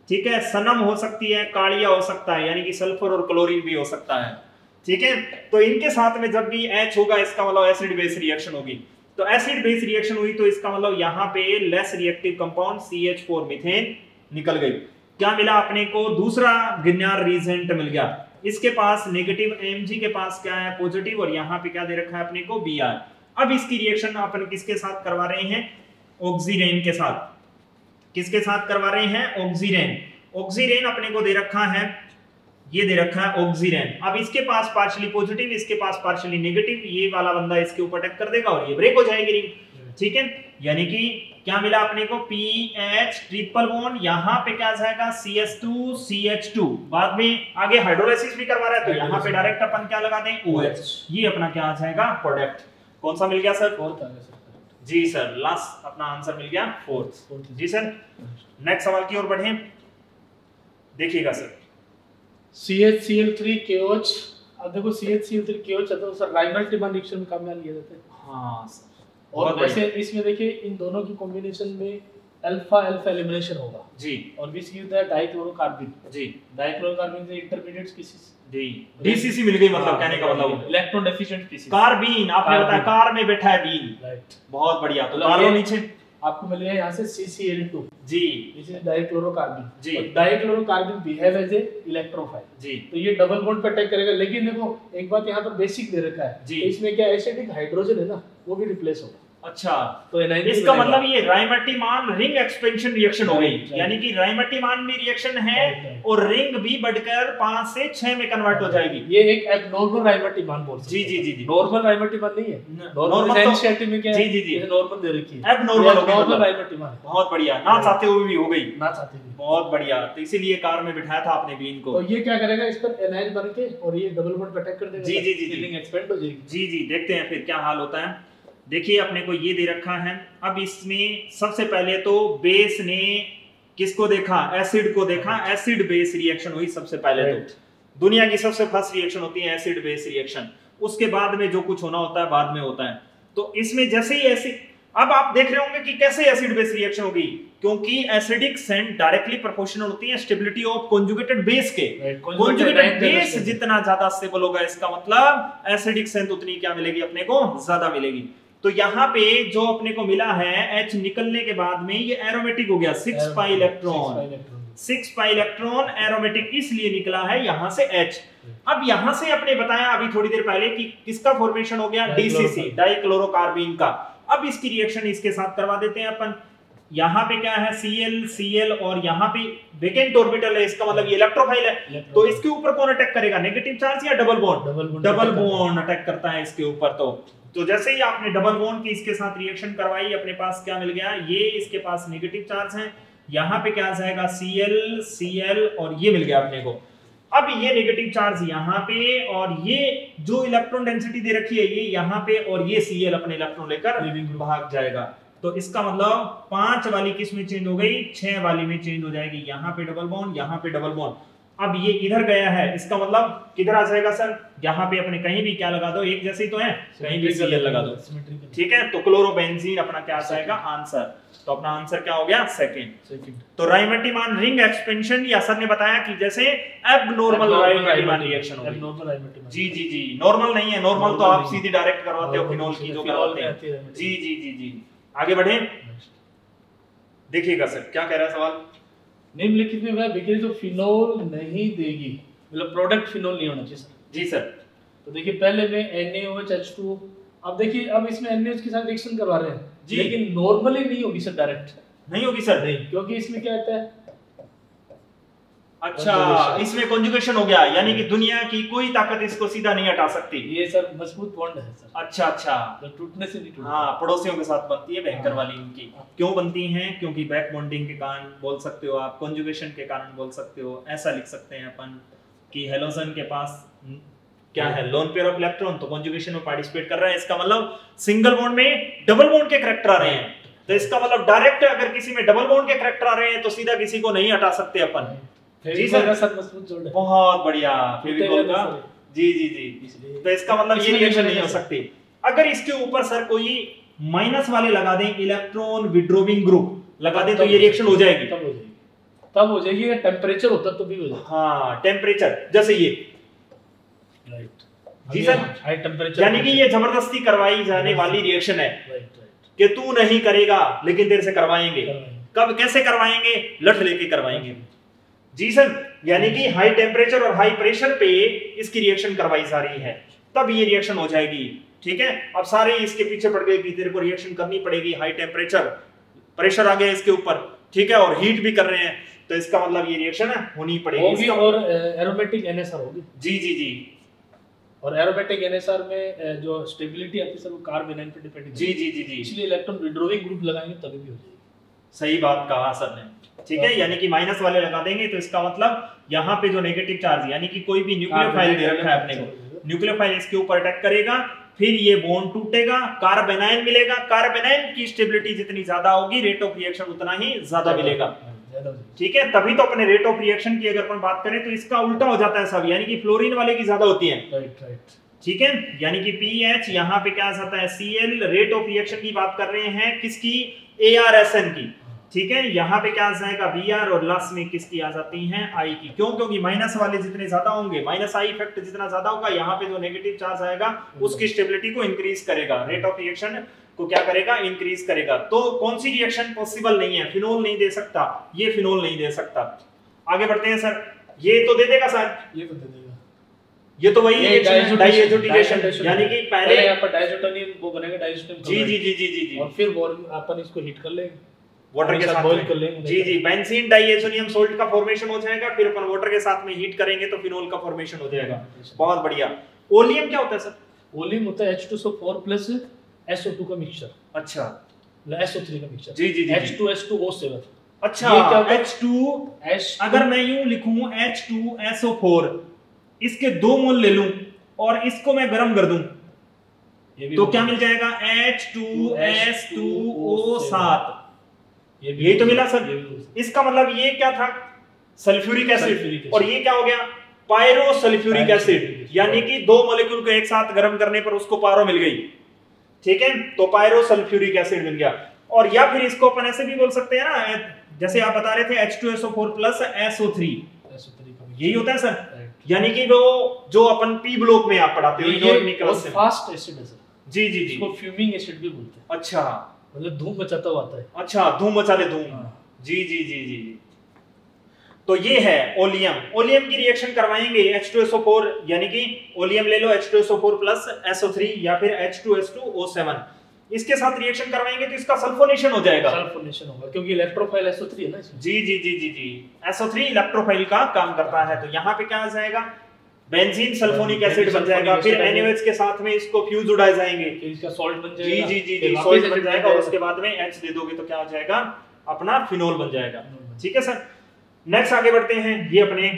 ठीक है? सनम हो सकती है कालिया हो सकता है यानी कि सल्फ़र और क्लोरीन भी हो सकता है। ठीक है? तो इनके साथ में जब भी एच होगा, इसका मतलब एसिड बेस रिएक्शन होगी। तो एसिड बेस रिएक्शन हुई तो इसका मतलब यहाँ पे less reactive compound CH4 methane निकल गई। क्या मिला अपने को? दूसरा गिन्यार रीजेंट मिल गया। इसके पास नेगेटिव Mg के पास क्या है? पॉजिटिव और यहाँ पे क्या दे रखा है अपने को? Br अब इसकी रिएक्शन अपन किसके साथ करवा रहे हैं? ऑक्सीरेन के साथ। किसके साथ करवा रहे हैं? ऑक्सीरेन ऑक्सीरेन अपने को दे रखा है ये दे रखा है ऑक्सीरेन अब इसके पास पार्शियली पॉजिटिव इसके पास पार्शियली नेगेटिव ये वाला बंदा इसके ऊपर अटैक कर देगा और ये ब्रेक हो जाएगी रिंग ठीक है? यानी कि क्या मिला अपने को? पी एच ट्रिपल बॉन्ड यहाँ पे क्या जाएगा? C S two C H two बाद में आगे हाइड्रोलाइसिस भी करवा रहा है तो यहाँ पे डायरेक्ट अपन क्या लगा दें ओ एच ये अपना क्या आ जाएगा? प्रोडक्ट कौन सा मिल गया सर फोर्थ जी सर लास्ट अपना आंसर मिल गया फोर्थ जी सर नेक्स्ट सवाल की ओर बढ़े। देखिएगा sir C H C L three KOH अब देखो C H C L three KOH है तो सर राइमल टिमान रिएक्शन में काम में लिए जाते हैं। हाँ सर। और वैसे इसमें देखिए इन दोनों की कॉम्बिनेशन में अल्फ़ा अल्फ़ा एलिमिनेशन होगा। जी। और विच गिव द डाइक्लोरोकार्बन जी। डाइक्लोरोकार्बन से इंटरमीडिएट स्पीशीज जी। डीसीसी मिल गई मतलब कहने का मतलब। इलेक्ट्रॉन डेफिशिएंट स्पीशीज कार्बीन आपने बताया कार में बैठा है बीन राइट बहुत बढ़िया तो मतलब डालो नीचे आपको मिल गया यहाँ से CCl2 जी। डाइक्लोरोकार्बन जी। और dichlorocarbon behave as a electrophile जी। तो ये डबल बॉन्ड पर अटैक करेगा। लेकिन देखो एक बात यहाँ पर बेसिक दे रखा है। जी। तो इसमें क्या एसिडिक हाइड्रोजन है ना वो भी रिप्लेस होगा। अच्छा तो इसका मतलब ये राइमटिमान रिंग एक्सपेंशन रिएक्शन हो गई. यानी कि राइमटिमान में रिएक्शन है. और रिंग भी बढ़कर पाँच से छह में कन्वर्ट हो जाएगी। ये एक एबनॉर्मल राइमेटिमान बोल सकते जी, जी, जी, जी। नॉर्मल राइमेटिमान नहीं है। नॉर्मल normal तो- में क्या है? जी, जी, जी। नॉर्मल दे रखी है। हो गई नॉर्मल मतलब। राइमेटिमान बहुत बढ़िया। ना चाहते हुए भी हो गई। ना चाहते हुए। बहुत बढ़िया। तो इसीलिए कार में बिठाया था आपने बीन को। तो ये क्या करेगा? इस पर एनाइन बन के और ये डबल बॉन्ड अटैक कर देगा। जी, जी, जी। फीलिंग एक्सपेंड हो जाएगी। जी जी देखते हैं फिर क्या हाल होता है। देखिए अपने को ये दे रखा है। अब इसमें सबसे पहले तो बेस ने किसको देखा? एसिड को देखा। एसिड बेस रिएक्शन हुई सबसे पहले Right. तो दुनिया की सबसे फ़र्स्ट रिएक्शन होती है एसिड बेस रिएक्शन उसके बाद में जो कुछ होना होता है बाद में होता है। तो इसमें जैसे ही एसिड अब आप देख रहे होंगे कि कैसे एसिड बेस रिएक्शन होगी? क्योंकि एसिडिक सेंट डायरेक्टली प्रोपोर्शनल होती है स्टेबिलिटी ऑफ़ कॉन्जुगेटेड बेस के। कॉन्जुगेटेड बेस जितना ज़्यादा स्टेबल होगा इसका मतलब एसिडिक सेंट उतनी क्या मिलेगी? अपने को ज़्यादा मिलेगी। तो यहाँ पे जो अपने को मिला है H निकलने के बाद में ये एरोमेटिक हो गया six pi electron six pi electron aromatic इसलिए निकला है यहाँ से H अब यहाँ से अपने बताया अभी थोड़ी देर पहले कि किसका फॉर्मेशन हो गया? डीसीसी. डाइक्लोरोकार्बीन का। अब इसकी रिएक्शन इसके साथ करवा देते हैं अपन। यहाँ पे क्या है? Cl Cl और यहाँ पे वेकेंट ऑर्बिटल है इसका मतलब ये इलेक्ट्रोफाइल है। तो इसके ऊपर कौन अटैक करेगा? नेगेटिव चार्ज या double bond double bond attack करता है इसके ऊपर तो। तो जैसे ही आपने डबल बॉन्ड की इसके साथ रिएक्शन करवाई अपने पास क्या मिल गया? ये इसके पास नेगेटिव चार्ज है। यहाँ पे क्या जाएगा? Cl Cl और ये मिल गया अपने को। अब ये नेगेटिव चार्ज यहाँ पे और ये जो इलेक्ट्रॉन डेंसिटी दे रखी है ये यहाँ पे और ये Cl अपने इलेक्ट्रॉन लेकर भाग जाएगा। तो इसका मतलब पाँच वाली किसमें चेंज हो गई? छह वाली में चेंज हो जाएगी। यहाँ पे डबल बॉन्ड यहाँ पे डबल बॉन्ड अब ये इधर गया है इसका मतलब किधर आ जाएगा सर? यहाँ पे अपने कहीं भी क्या लगा दो एक जैसे ही तो है कहीं भी Cl लगा दो। ठीक है तो क्लोरोबेंजीन अपना क्या आ जाएगा? आंसर तो अपना आंसर क्या हो गया? सेकंड तो राइमेटिमान रिंग एक्सपेंशन या सर ने बताया कि जैसे एबनॉर्मल राइमेटिमान रिएक्शन होगी जी जी जी. नॉर्मल नहीं है नॉर्मल तो आप सीधी डायरेक्ट करवाते हो फिनोल की जो करवाते हैं। जी जी जी जी. आगे बढ़े। देखिएगा सर क्या कह रहा है सवाल? निम्नलिखित में वह बिक्री तो फिनोल नहीं देगी। मतलब प्रोडक्ट फिनोल नहीं होना चाहिए सर जी सर तो देखिए पहले में NaOH अब देखिए अब इसमें NaOH के साथ रिएक्शन करवा रहे हैं। जी। लेकिन नॉर्मली नहीं होगी सर डायरेक्ट नहीं होगी सर नहीं क्योंकि इसमें क्या होता है? अच्छा इसमें कॉन्जुगेशन हो गया यानी कि दुनिया की कोई ताकत इसको सीधा नहीं हटा सकती। ये सर मज़बूत बॉन्ड है सर। अच्छा अच्छा। तो टूटने से नहीं टूटता। हाँ पड़ोसियों के साथ बनती है भयंकर हाँ। वाली इनकी। क्यों बनती हैं? क्योंकि बैक बॉन्डिंग के कारण बोल सकते हो आप कॉन्जुगेशन के कारण बोल सकते हो। ऐसा लिख सकते हैं अपन कि हेलोजन के पास हम्म, क्या है? लोन पेयर ऑफ़ इलेक्ट्रॉन तो कॉन्जुगेशन में पार्टिसिपेट कर रहा है। इसका मतलब सिंगल बॉन्ड में डबल बॉन्ड के करेक्टर आ रहे हैं। तो इसका मतलब डायरेक्ट अगर किसी में डबल बॉन्ड के करेक्टर आ रहे हैं तो सीधा किसी को नहीं हटा सकते अपन। जी सर। बहुत बढ़िया फेविकोल का जी जी जी। तो इसका मतलब ये रिएक्शन नहीं हो सकती। अगर इसके ऊपर सर कोई माइनस वाले लगा दें इलेक्ट्रॉन विड्रोविंग ग्रुप लगा दें तो ये रिएक्शन हो जाएगी। तब हो जाएगी। तब हो जाएगी टेम्परेचर होता तो भी हो जाएगी हाँ टेम्परेचर जैसे ये। राइट जी सर। हाई टेम्परेचर यानी कि ये ज़बरदस्ती करवाई जाने वाली रिएक्शन है। राइट राइट कि तू नहीं करेगा लेकिन तेरे से करवाएँगे। कब कैसे करवाएँगे? लठ लेके करवाएँगे। जी सर यानी कि हाई टेम्परेचर और हाई प्रेशर पे इसकी रिएक्शन करवाई जा रही है। तब ये रिएक्शन हो जाएगी ठीक है? अब सारे इसके पीछे पड़ गए कि तेरे को रिएक्शन करनी पड़ेगी हाई टेम्परेचर प्रेशर आ गया इसके ऊपर ठीक है? और हीट भी कर रहे हैं। तो इसका मतलब ये रिएक्शन होनी पड़ेगी। होगी और एरोमेटिक एनएसआर होगी। जी जी जी। और एरोमेटिक एनएसआर में जो स्टेबिलिटी आती है सर वो कार्बोनाइन पे डिपेंड जी जी जी जी। इसलिए इलेक्ट्रॉन विड्रोविंग ग्रुप लगाएँगे तभी भी हो जाएगी। सही बात कहा सर ने। ठीक है? यानी कि माइनस वाले लगा देंगे तो इसका मतलब यहाँ पे जो नेगेटिव चार्ज यानी कि कोई भी न्यूक्लियोफाइल दे रखा है अपने को। न्यूक्लियोफाइल इसके ऊपर अटैक करेगा फिर ये बॉन्ड टूटेगा कार्बेनाइन मिलेगा। कार्बेनाइन की स्टेबिलिटी जितनी ज़्यादा होगी रेट ऑफ़ रिएक्शन उतना ही ज़्यादा मिलेगा। ठीक है? तभी तो अपने रेट ऑफ़ रिएक्शन की अगर अपन बात करें तो इसका उल्टा हो जाता है सब यानी कि फ्लोरीन वाले की ज़्यादा होती है। ठीक है? यानी कि पी एच यहाँ पे क्या जाता है? C L rate of reaction की बात कर रहे हैं किसकी? ए आर एस एन की। ठीक है यहाँ पे क्या आ जाएगा? बी आर और लास्ट में किसकी आ जाती है? आई की। क्यों? क्योंकि माइनस वाले जितने ज़्यादा होंगे माइनस आई इफ़ेक्ट जितना ज़्यादा होगा यहाँ पे जो नेगेटिव चार्ज आएगा उसकी स्टेबिलिटी को इंक्रीज करेगा। रेट ऑफ़ रिएक्शन को क्या करेगा? इंक्रीज करेगा। तो कौन सी रिएक्शन पॉसिबल नहीं है? फिनोल नहीं दे सकता। ये फिनोल नहीं दे सकता। आगे बढ़ते हैं सर ये तो दे देगा सर ये तो दे देगा। ये तो वही ये यानी कि पहले यहाँ पर डाइजोटोनियम वो बनेगा डाइजोटोनियम जी जी जी जी जी जी। और फिर वो अपन इसको हीट कर लेंगे। वाटर के साथ बॉईल कर लेंगे जी जी बेंजीन डाइएजोनियम सोल्ट का फॉर्मेशन हो जाएगा फिर अपन वाटर के साथ में हीट करेंगे तो फिनोल का फॉर्मेशन हो जाएगा। बहुत बढ़िया। ओलियम क्या होता है सर ओलियम होता है H2SO4 प्लस SO2 का मिक्सचर अच्छा। मतलब SO3 का मिक्सचर जी जी जी H2S2O7 अच्छा ये क्या H2 H अगर मैं यूँ लिखूं H2SO4 इसके दो मोल ले लूँ और इसको मैं गर्म कर दूँ तो क्या मिल जाएगा? H2S2O7 ये भी यही तो मिला सर। इसका मतलब ये क्या था? Sulphuric acid. और ये क्या हो गया? Pyro sulphuric pyrosulphuric acid. यानी कि दो मॉलिक्यूल को एक साथ गर्म करने पर उसको पारो मिल गई। ठीक है? तो पायरो सल्फ्यूरिक एसिड मिल गया। और या फिर इसको अपन ऐसे भी बोल सकते हैं ना जैसे आप बता रहे थे H2SO4 प्लस SO3 SO3 यही होता है सर। यानी कि वो जो अपन पी ब्लॉक में आप पढ़ाते हो फास्ट एसिड है सर। जी जी जी। इसको फ्यूमिंग एसिड भी बोलते हैं। अच्छा। मतलब धूम मचाता हुआ आता है। अच्छा धूम मचा ले धूम। हाँ। जी जी जी जी जी। तो ये है ओलियम। ओलियम की रिएक्शन करवाएँगे H2SO4 यानी कि ओलियम ले लो H2SO4 प्लस SO3 या फिर H2S2O7 इसके साथ रिएक्शन करवाएँगे तो इसका सल्फोनेशन हो जाएगा। सल्फोनेशन होगा क्योंकि इलेक्ट्रोफाइल SO3 है ना इसमें। जी जी जी जी जी। SO3 इलेक्ट्रोफाइल का काम करता है। तो यहाँ पे क्या आ जाएगा? बेंजीन सल्फोनिक एसिड बन जाएगा। फिर एसिड के साथ में इसको फ्यूज उड़ाए जाएँगे। इसका सॉल्ट बन जाएगा। जी जी जी सॉल्ट बन जाएगा। और उसके बाद में H दे दोगे तो क्या हो जाएगा? अपना फिनोल बन जाएगा। ठीक है सर? नेक्स्ट आगे बढ़ते हैं। ये अपने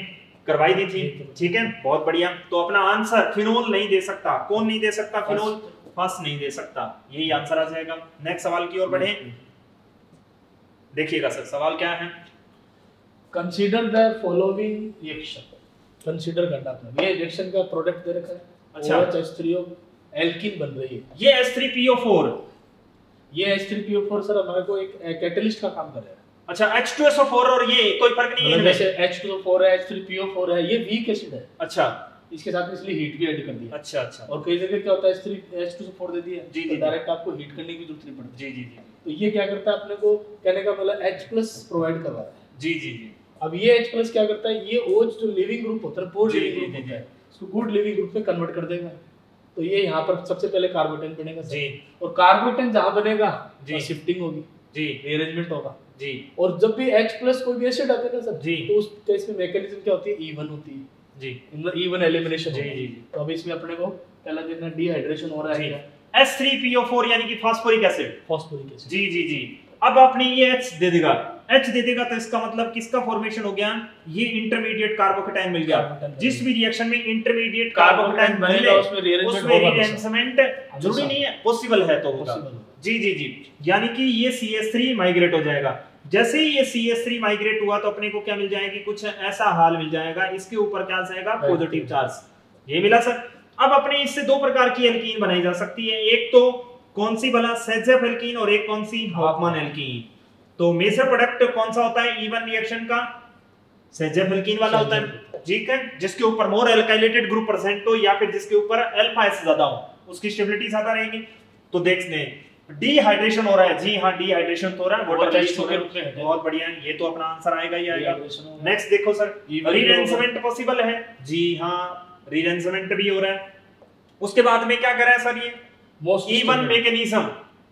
करवाई दी थी। ठीक है? बहुत बढ़िया। तो अपना आंसर फिनोल नहीं दे सकता। कौन नहीं दे सकता फिनोल फ़र्स्ट नहीं दे सकता। यही आंसर आ जाएगा। नेक्स्ट सवाल की ओर बढ़े। देखिएगा सर सवाल क्या है? Consider the following reaction consider करना अपना ये रिएक्शन का प्रोडक्ट दे रखा है। अच्छा। अच्छा H3O एल्कीन बन रही है। ये H3PO4 ये H3PO4 सर हमारे को एक कैटलिस्ट का काम कर रहा है। अच्छा H2SO4 और ये कोई फ़र्क नहीं है मतलब इनमें? जैसे H2O4 है H3PO4 है ये वीक एसिड है। अच्छा। इसके साथ में इसलिए हीट भी ऐड कर दिया। अच्छा अच्छा। और कई जगह क्या होता है H3 H2O4 दे दिया। जी, जी, तो। डायरेक्ट आपको हीट करने की ज़रूरत नहीं पड़ती। जी जी जी। तो ये क्या करता है अपने को? कहने का मतलब H+ प्रोवाइड कर रहा है। जी जी जी। अब ये H+ क्या करता है? ये OH जो लिविंग ग्रुप होता है पोर लिविंग ग्रुप होता है इसको गुड लिविंग ग्रुप में कन्वर्ट कर देगा। तो ये यहाँ पर सबसे पहले कार्बोटेन बनेगा। जी। और कार्बोटेन जहाँ बनेगा जी। शिफ्टिंग होगी। जी रीअरेंजमेंट होगा। जी। और जब भी H+ कोई भी एसिड आता है ना सर जी। तो उस केस में मैकेनिज्म क्या होती है? इवन होती है। जी। मतलब इवन एलिमिनेशन जी, जी। तो अब इसमें अपने को पहला देखना डिहाइड्रेशन हो रहा है H3PO4 यानी कि फास्फोरिक एसिड फॉस्फोरिक एसिड जी जी जी। अब आपने ये H दे देगा। H दे देगा तो इसका मतलब किसका फॉर्मेशन हो गया? ये इंटरमीडिएट कार्बोकेटाइन मिल गया। जिस भी रिएक्शन में इंटरमीडिएट कार्बोकेटाइन मिले उसमें rearrangement ज़रूरी नहीं है पॉसिबल है तो जी जी जी। यानी कि ये CS3 माइग्रेट हो जाएगा। जैसे ही ये CS3 माइग्रेट हुआ तो अपने को क्या मिल जाएगी? कुछ ऐसा हाल मिल जाएगा। इसके ऊपर क्या जाएगा? पॉजिटिव चार्ज ये मिला सर। अब अपने इससे दो प्रकार की एल्कीन बनाई जा सकती है। एक तो कौन सी भला सेजेफ एल्कीन और एक कौन सी? हॉफमैन एल्कीन तो मेजर प्रोडक्ट कौन सा होता है? इवन रिएक्शन का? सेजेफ वाला होता है। ठीक है? जिसके ऊपर मोर एल्काइलेटेड ग्रुप प्रेजेंट हो या फिर जिसके ऊपर अल्फ़ा एस ज़्यादा हो उसकी स्टेबिलिटी ज़्यादा रहेगी। तो देख लें डिहाइड्रेशन हो रहा है। जी हाँ डिहाइड्रेशन तो हो रहा है। वाटर H2 हो रहा है। बहुत बढ़िया। ये तो अपना आंसर आएगा ही आएगा। नेक्स्ट देखो सर रीरेंसमेंट पॉसिबल है। जी हाँ रीरेंसमेंट भी हो रहा है। उसके बाद में क्या कर रहा है सर ये? Even stable।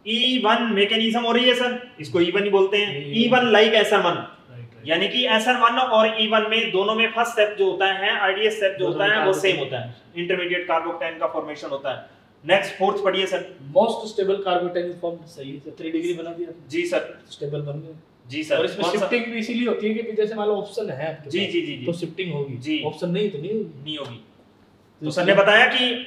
Mechanism even mechanism हो रही है सर। इसको इवन ही बोलते हैं। ये- इवन लाइक एसर वन। यानी कि एसर वन और इवन में दोनों में फ़र्स्ट स्टेप जो होता है आईडीएस स्टेप जो होता है वो सेम होता है। इंटरमीडिएट कार्बोकेटाइन का फॉर्मेशन होता है। नेक्स्ट फोर्थ पढ़िए sir. Most stable carbocation form सही है। 3 डिग्री बना दिया। जी सर। स्टेबल बन गया। जी और सर इसमें शिफ्टिंग भी इसीलिए होती है कि जैसे मान लो ऑप्शन है आपके जी जी जी जी। तो शिफ्टिंग होगी। जी। ऑप्शन नहीं तो नहीं होगी। नहीं होगी। तो तो सर ने बताया कि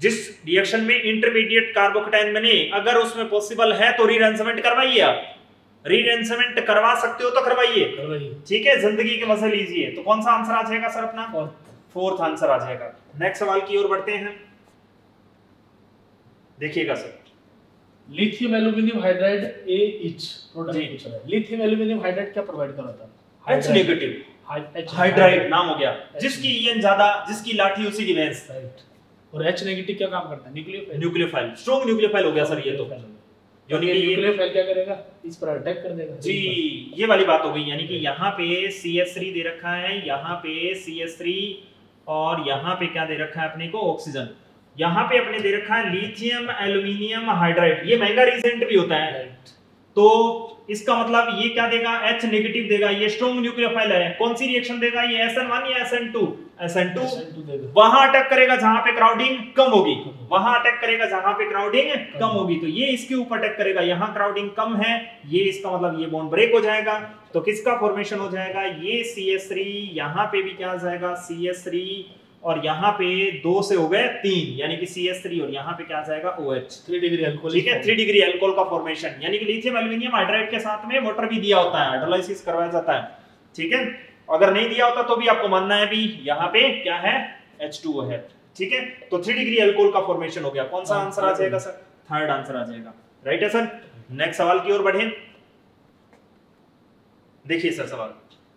जिस रिएक्शन में इंटरमीडिएट कार्बोकेटाइन बने अगर उसमें पॉसिबल है तो रीरेंसमेंट करवाइए आप। रीरेंसमेंट करवा सकते हो तो करवाइए। ठीक है? ज़िंदगी के मज़े लीजिए। तो कौन सा आंसर आ जाएगा सर अपना? फोर्थ आंसर आ जाएगा। नेक्स्ट सवाल की ओर बढ़ते हैं। देखिएगा sir. Lithium aluminium hydride a each product पूछ रहा है। लिथियम एल्यूमिनियम हाइड्राइड क्या प्रोवाइड कराता है एच नेगेटिव हाइड्राइड नाम हो गया। जिसकी ईएन ज़्यादा जिसकी लाठी उसी की भैंस। राइट और एच नेगेटिव क्या काम करता है? न्यूक्लियोफाइल न्यूक्लियोफाइल स्ट्रॉन्ग न्यूक्लियोफाइल हो गया सर ये तो। यानी कि न्यूक्लियोफाइल क्या करेगा? इस पर अटैक कर देगा। जी ये वाली बात हो गई। यानी कि यहाँ पे CH3 दे रखा है यहाँ पे CH3 और यहाँ पे क्या दे रखा है अपने को? ऑक्सीजन यहाँ पे अपने दे रखा है लिथियम एल्यूमिनियम हाइड्राइड ये महँगा रिसेंट भी होता है। तो इसका मतलब ये क्या देगा? H नेगेटिव देगा। ये स्ट्रॉन्ग न्यूक्लियोफाइल है। कौन सी रिएक्शन देगा? ये SN1 या SN2 SN2 वहाँ अटैक करेगा जहाँ पे क्राउडिंग कम होगी। वहाँ अटैक करेगा जहाँ पे क्राउडिंग कम होगी। तो ये इसके ऊपर अटैक करेगा। यहाँ क्राउडिंग कम है। ये इसका मतलब ये बॉन्ड ब्रेक हो जाएगा। तो किसका फॉर्मेशन हो जाएगा? ये CH3 यहाँ पे भी क्या आ जाएगा? CH3 और यहाँ पे दो से हो गए तीन यानी कि सी एस थ्री और यहाँ पे क्या जाएगा? O H three degree alcohol ठीक है? थ्री डिग्री एल्कोहल का फॉर्मेशन यानी कि लिथियम एल्यूमिनियम हाइड्राइड के साथ में वाटर भी दिया होता है हाइड्रोलाइसिस करवाया जाता है। ठीक है? अगर नहीं दिया होता तो भी आपको मानना है भी यहाँ पे क्या है? एच टू है। ठीक है? तो थ्री डिग्री एल्कोहल का फॉर्मेशन हो गया। कौन सा आंसर आ जाएगा सर थर्ड आंसर आ जाएगा। राइट है सर नेक्स्ट सवाल की ओर बढ़े। देखिए सर सवाल।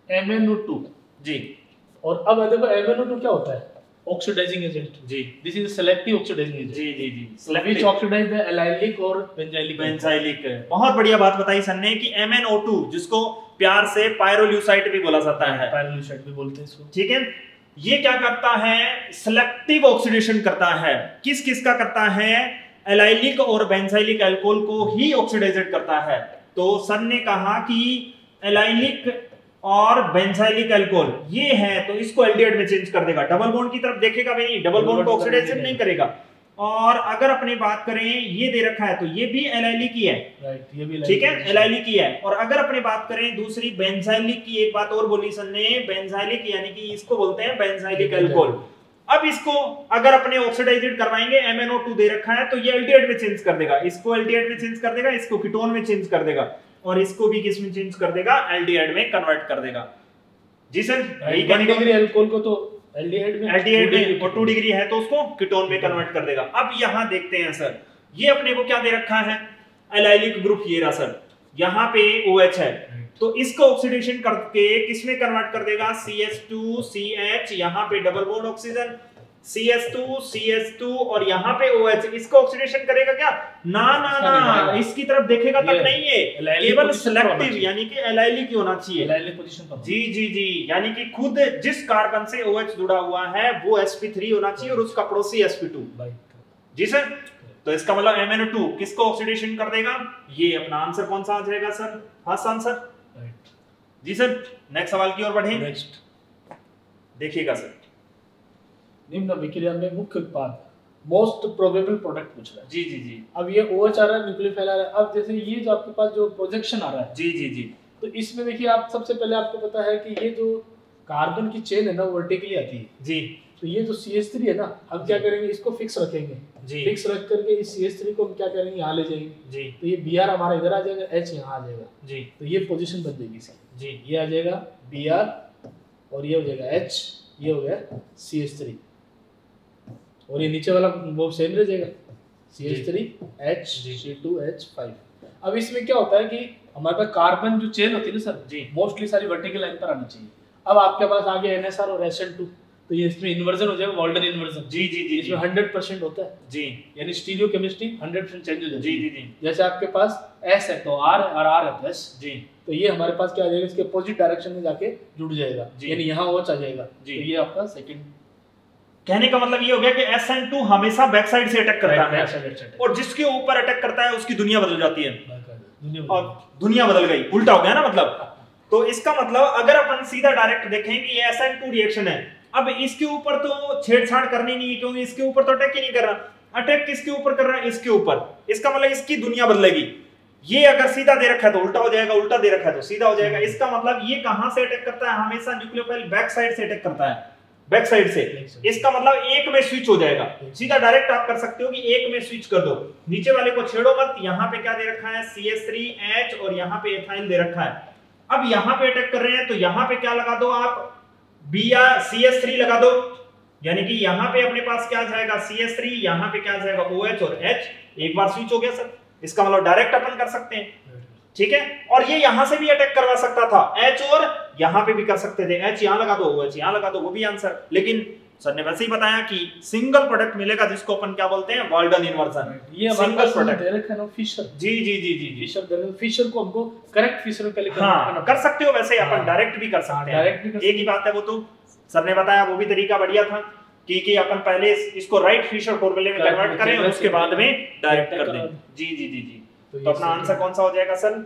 MnO2 जी। और अब देखो MnO2 क्या होता है? Oxidising agent ji. This is selective oxidizing agent जी जी जी। व्हिच ऑक्सीडाइज द एलाइलिक और बेंजाइलिक बेंजाइलिक बहुत बढ़िया बात बताई सर ने कि MnO2 जिसको प्यार से पायरोल्यूसाइड भी बोला जाता है। पायरोल्यूसाइड भी बोलते हैं इसको। ठीक है? ये क्या करता है? सिलेक्टिव ऑक्सीडेशन करता है। किस किस का करता है? एलाइलिक और बेंजाइलिक अल्कोहल को ही ऑक्सीडाइजेट करता है। तो सर ने कहा कि एलाइलिक और बेंजाइलिक अल्कोहल ये है तो इसको एल्डिहाइड में चेंज कर देगा। डबल बॉन्ड की तरफ़ देखेगा भी नहीं डबल बॉन्ड को ऑक्सीडाइजेशन नहीं करेगा। और अगर अपनी बात करें ये दे रखा है तो ये भी एलाइली की है। ठीक है? एलाइली की है और अगर अपनी बात करें दूसरी बेंजाइलिक की एक बात और बोली सर ने बेंजाइलिक यानी कि इसको बोलते हैं बेंजाइलिक अल्कोहल अब इसको अगर अपने ऑक्सीडाइजेड करवाएँगे MnO2 दे रखा है तो ये एल्डिहाइड में चेंज कर देगा। इसको एल्डिहाइड में चेंज कर देगा इसको कीटोन में चेंज कर देगा। और इसको भी किसमें चेंज कर देगा? एल्डिहाइड में कन्वर्ट कर देगा। जी सर यही कहने डिग्री अल्कोहल को तो एल्डिहाइड में एल्डिहाइड में और 2 डिग्री है तो उसको कीटोन में कन्वर्ट कर देगा। अब यहाँ देखते हैं सर ये अपने को क्या दे रखा है? एलाइलिक ग्रुप ये रहा सर। यहाँ पे OH है। तो इसको ऑक्सीडेशन करके किसमें कन्वर्ट कर देगा? CH2CH यहाँ पे double bond oxygen CS2 CS2 और यहाँ पे OH इसको ऑक्सीडेशन करेगा क्या? ना ना ना इसकी तरफ़ देखेगा तक नहीं है। केवल सिलेक्टिव यानी कि एलाइली की होना चाहिए। जी जी जी यानी कि खुद जिस कार्बन से OH जुड़ा हुआ है वो sp3 होना चाहिए और उसका पड़ोसी sp2 जी सर? तो इसका मतलब MnO2 किसको ऑक्सीडेशन कर देगा? ये अपना आंसर कौन सा आ जाएगा सर? फ़र्स्ट आंसर जी सर नेक्स्ट सवाल की ओर बढ़े। नेक्स्ट देखिएगा सर। निम्न विक्रिया में मुख्य उत्पाद। मोस्ट प्रोबेबल प्रोडक्ट पूछ रहा है। जी जी जी। अब ये ओ एच आ रहा है न्यूक्लियोफाइल आ रहा है। अब जैसे ये जो आपके पास जो प्रोजेक्शन आ रहा है जी जी जी। तो इसमें देखिए आप सबसे पहले आपको पता है कि ये जो कार्बन की चेन है ना वर्टिकली आती है। जी। तो ये जो सी एस थ्री है ना हम क्या करेंगे इसको फिक्स रखेंगे। जी। फिक्स रख करके इस सी एस थ्री को हम क्या करेंगे यहाँ ले जाएँगे। जी। तो ये बी आर हमारा इधर आ जाएगा एच यहाँ आ जाएगा। जी। तो ये पोजिशन बन जाएगी इसकी। जी। ये आ जाएगा बी आर और ये हो जाएगा एच ये हो गया सी एस थ्री और ये नीचे वाला वो सेम रह जाएगा। C H three H C two H five अब इसमें क्या होता है कि हमारे पास कार्बन जो चेन होती है ना सर जी। मोस्टली सारी वर्टिकल लाइन पर आनी चाहिए। अब आपके पास आगे एन एस आर और एस एल टू तो ये इसमें इन्वर्जन हो जाएगा वॉल्डन इन्वर्जन जी जी जी इसमें हंड्रेड परसेंट होता है। जी। यानी stereo chemistry hundred percent change हो जाती जी जी जी। जैसे आपके पास एस है तो आर है और आर है तो एस जी। तो ये हमारे पास क्या आ जाएगा इसके अपोजिट डायरेक्शन में जाके जुड़ जाएगा। यानी यहाँ ओच आ जाएगा। जी। तो ये आपका सेकंड कहने का मतलब ये हो गया कि एस एन टू हमेशा बैक साइड से अटैक करता है। और जिसके ऊपर अटैक करता है उसकी दुनिया बदल जाती है। और दुनिया बदल गई। उल्टा हो गया ना मतलब? तो इसका मतलब अगर अपन सीधा डायरेक्ट देखें कि ये SN2 रिएक्शन है। अब इसके ऊपर तो छेड़छाड़ करनी नहीं है क्योंकि इसके ऊपर तो अटैक ही नहीं कर रहा। अटैक किसके ऊपर कर रहा है? इसके ऊपर। इसका मतलब इसकी दुनिया बदलेगी। ये अगर सीधा दे रखा है तो उल्टा हो जाएगा उल्टा दे रखा है तो सीधा हो जाएगा। इसका मतलब ये कहाँ से अटैक करता है? हमेशा न्यूक्लियोफाइल बैक साइड से अटैक करता है। बैक साइड से। इसका मतलब एक में स्विच हो जाएगा। सीधा डायरेक्ट आप कर सकते हो कि एक में स्विच कर दो। नीचे वाले को छेड़ो मत। यहाँ पे क्या दे रखा है? CH3H और यहाँ पे एथाइल दे रखा है। अब यहाँ पे अटैक कर रहे हैं तो यहाँ पे क्या लगा दो आप? बी या CH3 लगा दो। यानी कि यहाँ पे अपने पास क्या जाएगा? CH3 यहाँ पे क्या जाएगा? ओ OH और एच एक बार स्विच हो गया सर इसका मतलब डायरेक्ट अपन कर सकते हैं। ठीक है? और ये यहाँ से भी अटैक करवा सकता था। एच और यहाँ पे भी कर सकते थे। एच यहाँ लगा दो एच यहाँ लगा दो वो भी आंसर लेकिन सर ने वैसे ही बताया कि सिंगल प्रोडक्ट मिलेगा जिसको अपन क्या बोलते हैं? वाल्डन इन्वर्जन ये सिंगल प्रोडक्ट है ना फिशर जी जी जी जी फिशर फिशर को हमको करेक्ट फिशर पहले हाँ कर सकते हो वैसे अपन हाँ। डायरेक्ट भी कर सकते हैं कर एक ही बात है वो तो सर ने बताया वो भी तरीका बढ़िया था कि कि अपन पहले इसको राइट फिशर फॉर्मूले में कन्वर्ट करें और उसके बाद में डायरेक्ट कर दें। जी जी जी जी। तो तो अपना आंसर कौन सा हो जाएगा सर?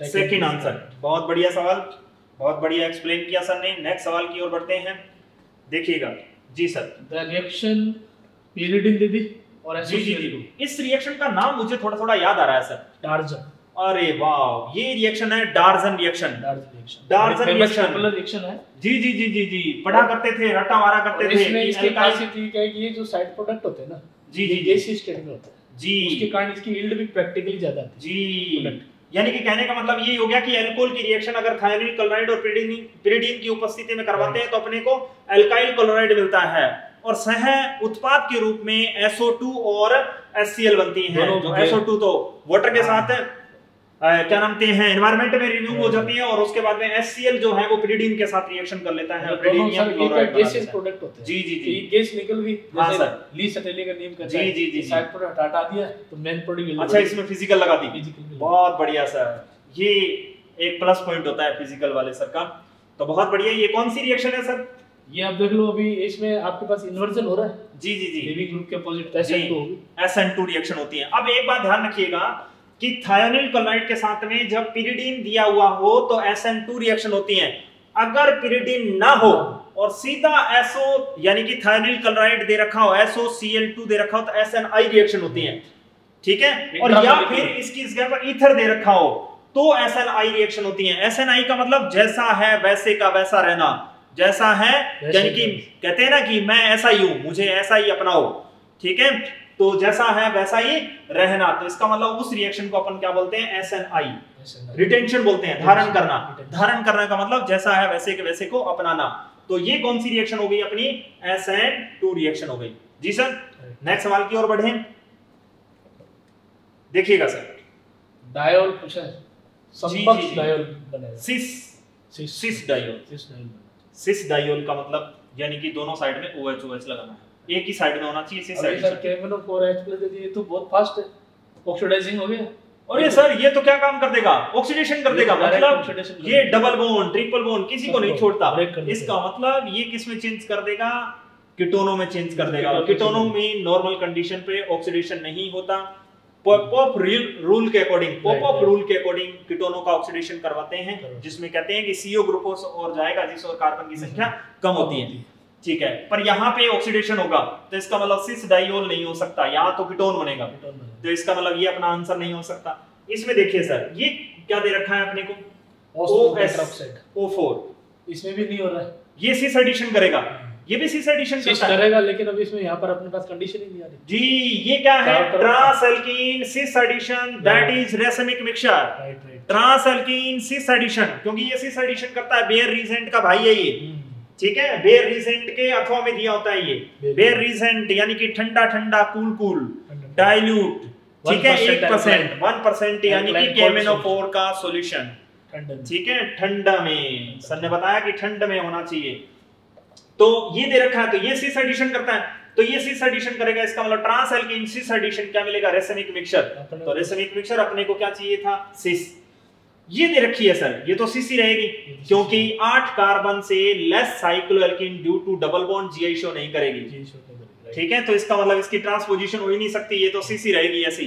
सेकंड आंसर बहुत बढ़िया सवाल बहुत बढ़िया एक्सप्लेन किया सर ने। नेक्स्ट सवाल की ओर बढ़ते हैं। देखिएगा। जी सर। द रिएक्शन pyridine दे दी और जी जी जी। इस रिएक्शन का नाम मुझे थोड़ा थोड़ा याद आ रहा है सर। टार्जन अरे वाह ये रिएक्शन है Darzens reaction Darzens reaction. Popular reaction है। जी जी जी जी जी। पढ़ा करते थे रट्टा मारा करते थे। इसमें इसकी खासियत ये है कि ये जो साइड प्रोडक्ट होते हैं ना जी, जी, जी। गैसीय स्टेट में होते हैं। जी। उसके कारण इसकी यील्ड भी प्रैक्टिकली ज़्यादा आती जी। यानी कि कहने का मतलब ये हो गया कि एल्कोहल की रिएक्शन अगर थायरिन क्लोराइड और पिरिडीन पिरिडीन की उपस्थिति में करवाते हैं तो अपने को एल्काइल क्लोराइड मिलता है। और सह उत्पाद के रूप में SO2 और HCl बनती है। जो SO2 तो वाटर के हाँ। साथ अ, क्या नाम हैं? एनवायरनमेंट में रिमूव हो जाती है और उसके बाद में HCl जो है वो पिरिडीन के साथ रिएक्शन कर लेता है है दोनों pyridinium सर ये chloride बना गैसीय लेता है। प्रोडक्ट होते हैं? जी, जी, जी। गैस निकल गई हाँ, सर। ली सटेली का नियम कहता जी, जी, जी, जी। साइड प्रोडक्ट हटा दिया तो मेन प्रोडक्ट अच्छा इसमें फ़िज़िकल लगा दी। बहुत बढ़िया सर ये एक प्लस पॉइंट होता है फ़िज़िकल वाले सर का। तो बहुत बढ़िया ये कौन सी रिएक्शन है सर ये आप देख लो अभी इसमें आपके पास इन्वर्जन हो रहा है। जी जी जी। ग्रुप के अपोजिट ऐसे जी। तो होगी। SN2 रिएक्शन होती है। अब एक बात ध्यान रखिएगा कि थायोनिल क्लोराइड के साथ में जब पिरिडीन दिया हुआ हो तो SN2 रिएक्शन होती है। अगर पिरिडीन ना हो और सीधा SO यानी कि थायोनिल क्लोराइड दे रखा हो SOCl2 दे रखा हो तो SNI रिएक्शन होती है। ठीक है? और या फिर इसकी जगह पर ईथर दे रखा हो तो SNI रिएक्शन होती है। SNI का मतलब जैसा है वैसे का वैसा रहना। जैसा है यानी कि कहते हैं ना कि मैं ऐसा ही हूँ मुझे ऐसा ही अपनाओ। ठीक है? तो जैसा है वैसा ही रहना। तो इसका मतलब उस रिएक्शन को अपन क्या बोलते हैं? एस एन आई रिटेंशन बोलते हैं धारण करना। धारण करने का मतलब जैसा है वैसे के वैसे को अपनाना। तो ये कौन सी रिएक्शन हो गई अपनी? एस एन टू रिएक्शन हो गई। जी सर नेक्स्ट सवाल की ओर बढ़े। देखिएगा सर। डायोल पूछा। Diol cis diol diol cis diol का मतलब यानी कि दोनों साइड में OH OH लगाना है। एक ही साइड में होना चाहिए सिस अभी सर केमिनो 4H प्लस दे दिए तो बहुत फास्ट है। ऑक्सीडाइजिंग हो गया। और ये सर ये तो क्या काम कर देगा? ऑक्सीडेशन कर देगा तो मतलब ये डबल बोन ट्रिपल बोन किसी को नहीं छोड़ता। कर इसका मतलब ये किसमें चेंज कर देगा? कीटोनों में चेंज कर देगा। कीटोनों में नॉर्मल कंडीशन पे ऑक्सीडेशन नहीं होता। पॉप रूल के अकॉर्डिंग पॉप right. रूल के अकॉर्डिंग कीटोनों का ऑक्सीडेशन करवाते हैं जिसमें कहते हैं कि सीओ ग्रुपोस और जाएगा जिस और कार्बन की संख्या कम होती है। ठीक है। पर यहाँ पे ऑक्सीडेशन होगा तो इसका मतलब सिस डाइओल नहीं हो सकता यहाँ तो कीटोन बनेगा। तो इसका मतलब ये अपना आंसर नहीं हो सकता। इसमें देखिए सर ये क्या दे रखा है अपने को? O4 इसमें भी नहीं हो रहा है। ये सिस एडिशन करेगा। ये भी सिस एडिशन करता करेगा लेकिन अभी इसमें यहाँ पर अपने पास कंडीशन ही नहीं आ रही। जी ये क्या है? Cis addition that is racemic mixture cis addition क्योंकि ये सिस एडिशन करता है बेयर रीजेंट का भाई है ये। ठीक है? बेयर रीजेंट के अथवा में दिया होता है ये। बेयर रीजेंट यानी कि ठंडा ठंडा कूल कूल डाइल्यूट ठीक है? एक परसेंट वन परसेंट यानी कि cold का सॉल्यूशन ठीक है? ठंडा में। सर ने बताया कि ठंड में होना चाहिए। तो ये दे रखा है तो ये सिस एडिशन करता है। तो ये सिस एडिशन करेगा इसका मतलब ट्रांस एल्कीन सिस एडिशन क्या मिलेगा? रेसमिक मिक्सचर तो रेसमिक मिक्सचर अपने को क्या चाहिए था? सिस ये दे रखी है सर ये तो सिस रहेगी क्योंकि आठ कार्बन से less cycloalkene due to double bond GI show नहीं करेगी। जी शो बनेगा, right. ठीक है तो इसका मतलब इसकी ट्रांसपोजिशन हो ही नहीं सकती ये तो सीसी रहेगी ऐसी।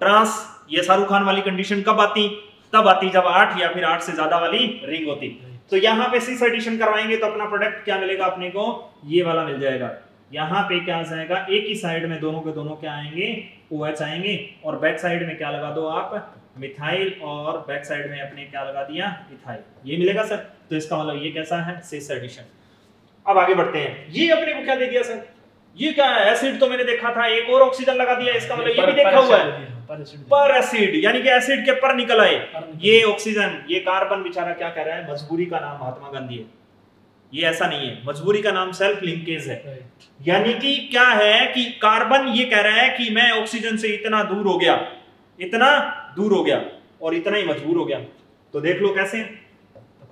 ट्रांस ये शाहरुख खान वाली कंडीशन कब आती? तब आती जब आठ या फिर आठ से ज़्यादा वाली रिंग होती। तो यहाँ पे सिस एडिशन करवाएँगे तो अपना प्रोडक्ट क्या मिलेगा अपने को? ये वाला मिल जाएगा। यहाँ पे क्या आ जाएगा? एक ही साइड में दोनों के दोनों क्या आएँगे? OH आएँगे और बैक साइड में क्या लगा दो आप? मिथाइल और बैक साइड में अपने क्या लगा दिया? इथाइल। ये मिलेगा सर। तो इसका मतलब ये कैसा है? Cis addition. अब आगे बढ़ते हैं। ये अपने को क्या दे दिया सर? ये क्या है? एसिड तो मैंने देखा था। एक और ऑक्सीजन लगा दिया। इसका मतलब ये भी देखा हुआ है। पर एसिड यानी कि एसिड के पर निकल आए। ये ऑक्सीजन ये कार्बन बेचारा क्या कह रहा है? मजबूरी का नाम महात्मा गांधी है। ये ऐसा नहीं है। मजबूरी का नाम सेल्फ लिंकेज है यानी कि क्या है कि कार्बन ये कह रहा है कि मैं ऑक्सीजन से इतना दूर हो गया। इतना दूर हो गया और इतना ही मजबूर हो गया। तो देख लो कैसे?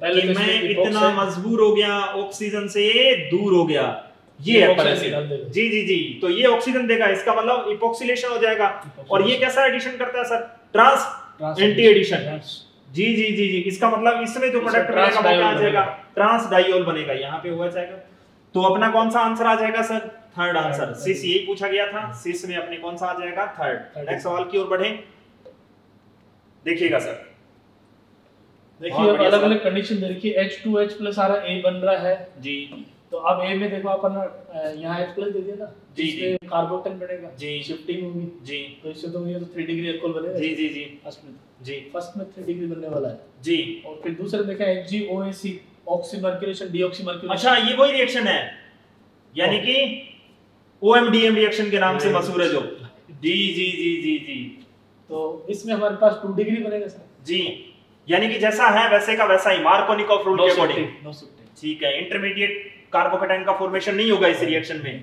पहले तो मैं इतना मजबूर हो गया ऑक्सीजन से दूर हो गया। ये है जी जी जी। तो ये ऑक्सीजन देगा इसका मतलब इपोक्सिलेशन हो जाएगा। और ये कैसा एडिशन करता है सर? ट्रांस एंटी एडिशन जी जी जी जी। इसका मतलब इसमें जो प्रोडक्ट बनेगा वो क्या आ जाएगा? ट्रांस डाइओल बनेगा। यहाँ पे हुआ जाएगा। तो अपना कौन सा आंसर आ जाएगा सर? थर्ड आंसर सिस यही पूछा गया था। सिस में अपने कौन सा आ जाएगा? थर्ड नेक्स्ट सवाल की ओर बढ़े। देखिएगा सर। देखिए अलग अलग कंडीशन देखिए H2H प्लस आ रहा A बन रहा है। जी। तो अब ए में देखो अपन यहाँ H प्लस दे दिया ना जी जी। कार्बोटन बनेगा। जी। शिफ्टिंग होगी। जी। तो इससे तो ये तो 3 डिग्री अल्कोहल बनेगा। जी जी जी। फ़र्स्ट में। जी। फ़र्स्ट में 3 डिग्री बनने वाला है। जी। और फिर दूसरे देखा HgOAC ऑक्सीमर्क्यूलेशन डीऑक्सीमर्क्यूलेशन अच्छा ये वही रिएक्शन है। यानी कि OMDM रिएक्शन के नाम से मशहूर है जो। जी जी जी जी जी। तो इसमें हमारे पास 2 डिग्री बनेगा सर। जी यानी कि जैसा है वैसे का वैसा ही मार्कोनिकॉफ रूल के अकॉर्डिंग ठीक है इंटरमीडिएट कार्बोकेटाइन का फॉर्मेशन नहीं होगा इस रिएक्शन में।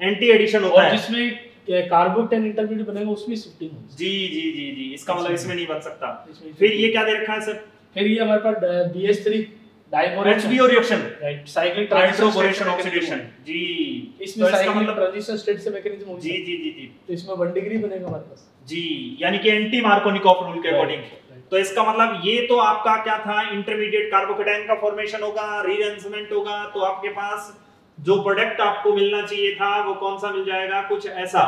एंटी एडिशन होता है। जिसमें कार्बोकेटाइन इंटरमीडिएट बनेगा उसमें शिफ्टिंग होगी। जी जी जी जी इसका मतलब इसमें नहीं बन सकता। फिर ये क्या दे रखा है सर? फिर ये हमारे पास BH3 diboration reaction right cyclic hydroboration oxidation जी। इसमें साइक्लिक ट्रांजिशन स्टेट से मैकेनिज्म होगी जी जी जी जी। तो इसमें 1 डिग्री बनेगा हमारे पास। जी यानी कि एंटी मार्कोनिकॉफ रूल के अकॉर्डिंग तो इसका मतलब ये तो आपका क्या था? इंटरमीडिएट कार्बोकेटाइन का फॉर्मेशन होगा रीअरेंजमेंट होगा तो आपके पास जो प्रोडक्ट आपको मिलना चाहिए था वो कौन सा मिल जाएगा? कुछ ऐसा।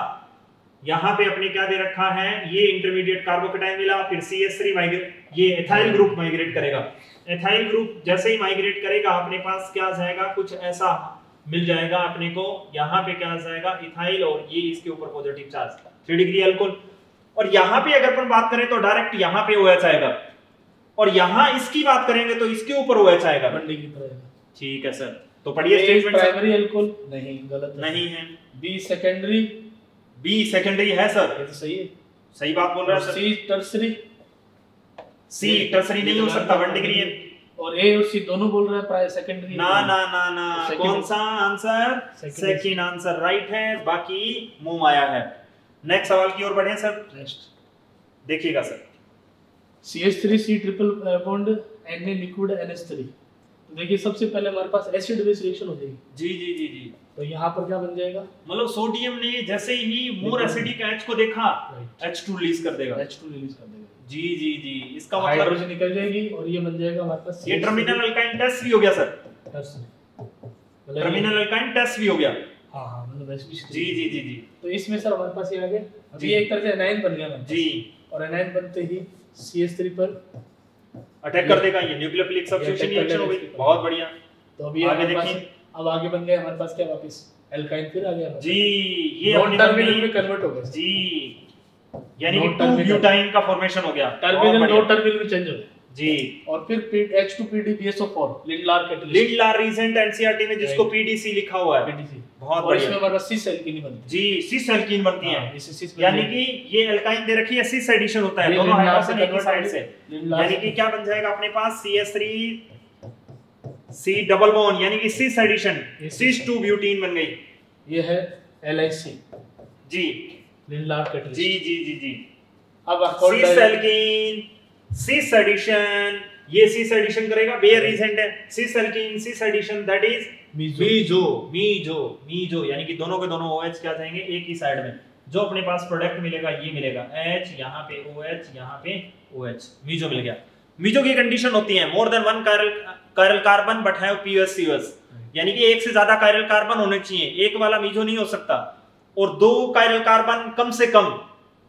यहाँ पे अपने क्या दे रखा है? ये इंटरमीडिएट कार्बोकेटाइन मिला फिर सी एस थ्री माइग्रेट ये एथाइल ग्रुप माइग्रेट करेगा। एथाइल ग्रुप जैसे ही माइग्रेट करेगा अपने पास क्या जाएगा? कुछ ऐसा मिल जाएगा अपने को। यहाँ पे क्या जाएगा? इथाइल और ये इसके ऊपर positive charge three degree alcohol और यहाँ पे अगर अपन बात करें तो डायरेक्ट यहाँ पे OH आएगा। और यहाँ इसकी बात करेंगे तो इसके ऊपर OH आएगा। बंडिंग ठीक है सर। तो पढ़िए स्टेटमेंट प्राइमरी अल्कोहल नहीं गलत नहीं है। बी सेकेंडरी बी सेकेंडरी है सर। ये तो सही है। सही बात बोल रहा है sir. C tertiary C tertiary नहीं हो सकता वन डिग्री है। और ए और सी दोनों बोल रहे हैं प्राय सेकेंडरी ना ना ना ना। कौन सा आंसर सेकंड आंसर राइट है बाकी मुँह आया है। नेक्स्ट सवाल की ओर बढ़े सर। नेक्स्ट देखिएगा sir. CH3 C triple bond Na liquid NH3 तो देखिए सबसे पहले हमारे पास एसिड बेस रिएक्शन हो। जाएगी जी जी जी जी। तो यहाँ पर क्या बन जाएगा? मतलब सोडियम ने जैसे ही मोर एसिडिक H को देखा H2 रिलीज़ कर देगा। H2 रिलीज़ कर देगा। जी जी जी। इसका मतलब हाइड्रोजन निकल जाएगी और ये बन जाएगा हमारे पास ये टर्मिनल अल्काइन टेस्ट भी हो गया सर। टर्मिनल अल्काइन टेस्ट भी हो गया। हाँ हाँ मतलब जी जी जी जी। तो इसमें सर हमारे पास ये आ गया। अभी एक तरह से एनाइन बन गया जी। और एनाइन बनते ही CH3 पर अटैक कर देगा ये न्यूक्लियोफिलिक सब्स्टिट्यूशन रिएक्शन हो गई बहुत बढ़िया। तो अभी आगे देखिए। अब आगे बन गया हमारे पास क्या वापस? एल्काइन फिर आ गया जी ये नॉन टर्मिनल में कन्वर्ट हो गया। जी। यानी कि टू ब्यूटाइन का फॉर्मेशन हो गया। टर्मिनल नॉन टर्मिनल में चेंज हो गया। जी। और फिर H2PDBSO4 Lindlar catalyst Lindlar reagent NCERT में जिसको पीडीसी लिखा हुआ है। पीडीसी बहुत बढ़िया। इसमें हमारा सिस एल्कीन बनती जी सिस एल्कीन बनती है हाँ, यानी कि ये एल्काइन दे रखी है सिस एडिशन होता है। दोनों हाइड्रोजन एक ही साइड से। यानी कि क्या बन जाएगा अपने पास? CH3 C डबल बॉन्ड यानी कि सिस एडिशन सिस 2 ब्यूटीन बन गई। ये है LIC जी। लिडलार कैटलिस्ट जी जी जी जी। अब सिस एल्कीन सिस एडिशन ये सिस एडिशन करेगा। बेयर रीसेंट है। Cis alkene cis addition that is meso. Meso meso यानी कि दोनों के दोनों OH क्या जाएँगे एक ही साइड में। जो अपने पास प्रोडक्ट मिलेगा ये मिलेगा। H यहाँ पे OH यहाँ पे OH मीजो मिल गया। मीजो की कंडीशन होती है। More than one chiral chiral carbon but have POS COS यानी कि एक से ज़्यादा कायरल कार्बन होने चाहिए। एक वाला मीजो नहीं हो सकता। और दो कायरल कार्बन कम से कम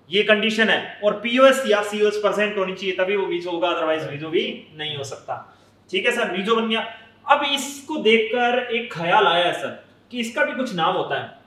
ये कंडीशन है। और पीओएस या सीओएस परसेंट होनी चाहिए तभी वो वीजो होगा अदरवाइज़ वीजो भी नहीं हो सकता। ठीक है सर वीजो बन गया। अब इसको देखकर एक ख्याल आया है सर कि इसका भी कुछ नाम होता है।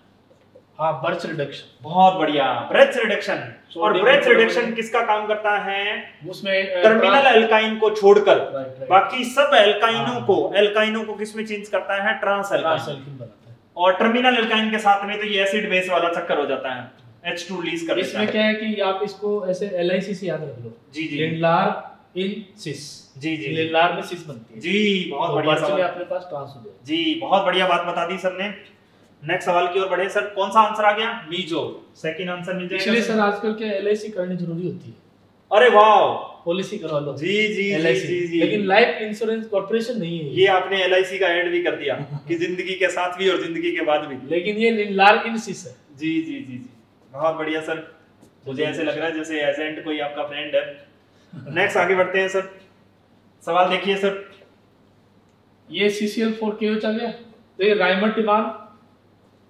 हाँ बर्थ रिडक्शन बहुत बढ़िया। ब्रेथ रिडक्शन So, और ब्रेथ रिडक्शन किसका काम करता है? उसमें टर्मिनल एल्काइन को छोड़कर। Right, right. बाकी सब एल्काइनों हाँ। को एल्काइनों को किसमें चेंज करता है? ट्रांस एल्काइन बनाता है। और टर्मिनल एल्काइन के साथ में तो ये एसिड बेस वाला चक्कर हो जाता है। H2 रिलीज़ कर इसमें क्या है कि आप इसको ऐसे से याद रख लो। जी जी। लिंडलार इन सिस। जी जी लिंडलार में सिस बनती है। जी बहुत तो बढ़िया सवाल। अपने पास ट्रांस जी बहुत बढ़िया बात बता दी सर ने नेक्स्ट सवाल की ओर बढ़े। सर कौन सा आंसर आ गया? मीजो। सेकंड आंसर मिल जाएगा इसलिए सर। आजकल क्या एल करनी ज़रूरी होती है? अरे वाह पॉलिसी करवा लो। जी जी LIC जी जी। लेकिन लाइफ इंश्योरेंस कॉर्पोरेशन नहीं है ये। आपने एलआईसी का ऐड भी कर दिया कि ज़िंदगी के साथ भी और ज़िंदगी के बाद भी। लेकिन ये लिंडलार इन सिस है। जी जी जी जी। बहुत बढ़िया सर। मुझे ऐसे लग रहा है जैसे एजेंट कोई आपका फ्रेंड है। नेक्स्ट आगे बढ़ते हैं सर सवाल देखिए सर ये CCl4 KOH आ गया? तो ये Reimer Tiemann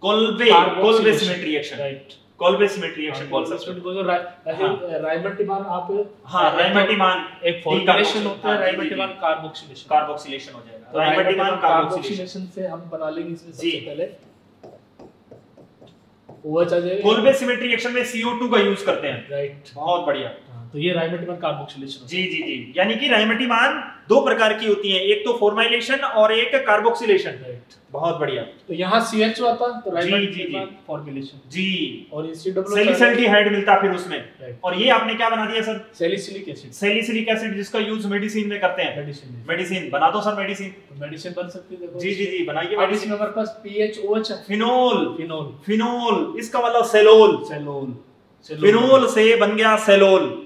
Kolbe Kolbe reaction right Kolbe reaction बोल सकते हो को जो आप हाँ राइमेटिमान एक फॉर्मुलेशन decarboxylation, होता है जी, जी, जी। कार्बोक्सिलेशन कार्बोक्सिलेशन हो जाएगा. तो राइमेटिमान राइमटिमान कार्बोक्सिलेशन से हम बना लेंगे इसमें सबसे पहले। OH आ जाएगा। कोल्बे सिमेट्री रिएक्शन में CO2 का यूज़ करते हैं। राइट बहुत बढ़िया। तो ये राइमटिमान कार्बोक्सिलेशन जी जी जी। यानी कि राइमेटिमान दो प्रकार की होती हैं एक तो फॉर्माइलेशन और एक कार्बोक्सिलेशन बहुत बढ़िया। तो यहाँ CHO आता तो जी। फॉर्मुलेशन जी। और सेलिसल्डिहाइड मिलता फिर उसमें। और ये आपने क्या बना दिया sir? Salicylic acid salicylic acid जिसका यूज़ मेडिसिन में करते हैं। मेडिसिन मेडिसिन बना दो सर मेडिसिन तो मेडिसिन बन सकती है जी जी जी। बनाइए मेडिसिन हमारे पास PH OH phenol phenol phenol इसका मतलब सेलोल। सेलोल फिनोल से बन गया सेलोल।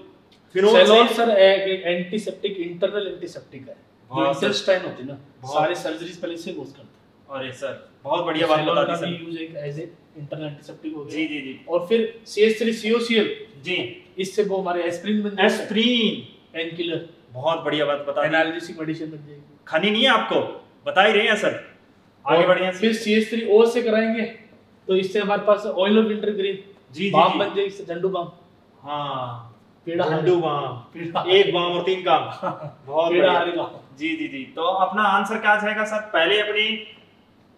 फिनोल सर एक एंटीसेप्टिक इंटरनल एंटीसेप्टिक है। जो इंटेस्टाइन होती है ना सारे सर्जरीज पहले से यूज़ करते हैं। अरे सर बहुत बढ़िया बात बता दी सर। यूज़ एक एज ए इंटरनल एंटीसेप्टिक हो जी गया। जी जी। और फिर CH3COCl जी। इससे वो हमारे एस्प्रिन बन जाएगा। एस्प्रीन पेन किलर बहुत बढ़िया बात बता दी। एनाल्जेसिक मेडिसिन बन जाएगी। खानी नहीं है आपको? बता ही रहे हैं सर। आगे और बढ़े हैं फिर CH3O से कराएँगे तो इससे हमारे पास ऑयल ऑफ़ विंटर ग्रीन जी जी बाम बन जाएगी इससे झंडू बाम। हाँ। झंडू बाम। एक बाम और तीन काम। बहुत बढ़िया। जी जी जी। तो अपना आंसर क्या जाएगा सर? पहले अपनी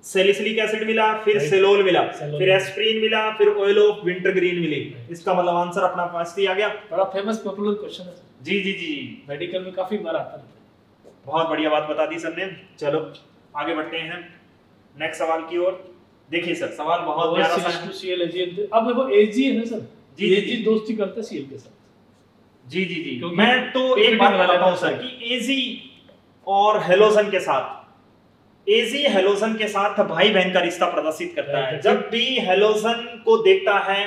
सैलिसिलिक एसिड मिला फिर सेलोल मिला फिर मिला। एस्प्रीन मिला फिर ऑयल ऑफ़ विंटर ग्रीन मिली। इसका मतलब आंसर अपना पास आ गया। बड़ा फ़ेमस पॉपुलर क्वेश्चन है। जी जी जी। मेडिकल में काफ़ी बार आता है। बहुत बढ़िया बात बता दी सर ने चलो आगे बढ़ते हैं। नेक्स्ट सवाल की ओर। देखिए सर सवाल बहुत प्यारा सा है। अब देखो Ag है ना सर? जी, जी, दोस्ती करता है Cl के साथ। जी जी जी। मैं तो एक बात बताता हूँ सर हूँ। कि एजी और हेलोजन के साथ एजी हेलोजन के साथ भाई बहन का रिश्ता प्रदर्शित करता है। जब भी हेलोजन को देखता है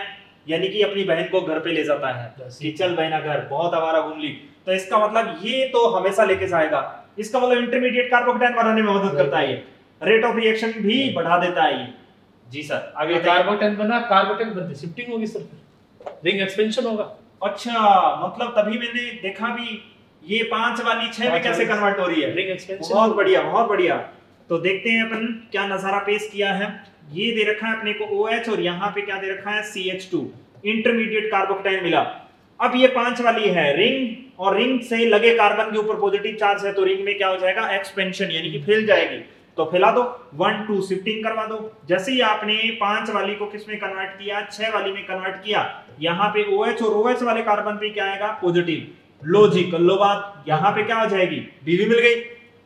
यानी कि अपनी बहन को घर पे ले जाता है कि चल बहना घर बहुत हमारा घूम ली तो इसका मतलब ये तो हमेशा लेके जाएगा। इसका मतलब इंटरमीडिएट कार्बोकेटाइन बनाने में मदद करता है ये। रेट ऑफ़ रिएक्शन भी बढ़ा देता है ये। जी सर आगे। कार्बोटेन बना कार्बोटेन बनते शिफ्टिंग होगी सर। रिंग एक्सपेंशन होगा। अच्छा मतलब तभी मैंने देखा भी ये पाँच वाली छह में कैसे कन्वर्ट हो रही है। बहुत बढ़िया बहुत बढ़िया। तो देखते हैं अपन क्या नज़ारा पेश किया है। ये दे रखा है अपने को OH और यहाँ पे क्या दे रखा है? CH2 इंटरमीडिएट कार्बोकेटाइन मिला। अब ये पाँच वाली है रिंग और रिंग से लगे कार्बन के ऊपर पॉजिटिव चार्ज है तो रिंग में क्या हो जाएगा? एक्सपेंशन यानी कि फैल जाएगी। तो फैला दो। वन टू शिफ्टिंग करवा दो। जैसे ही आपने पाँच वाली को किसमें कन्वर्ट किया? छह वाली में कन्वर्ट किया। यहाँ पे ओ OH और OH वाले कार्बन पे क्या आएगा? पॉजिटिव लॉजिक लो बात। यहाँ पे क्या हो जाएगी? बीवी मिल गई।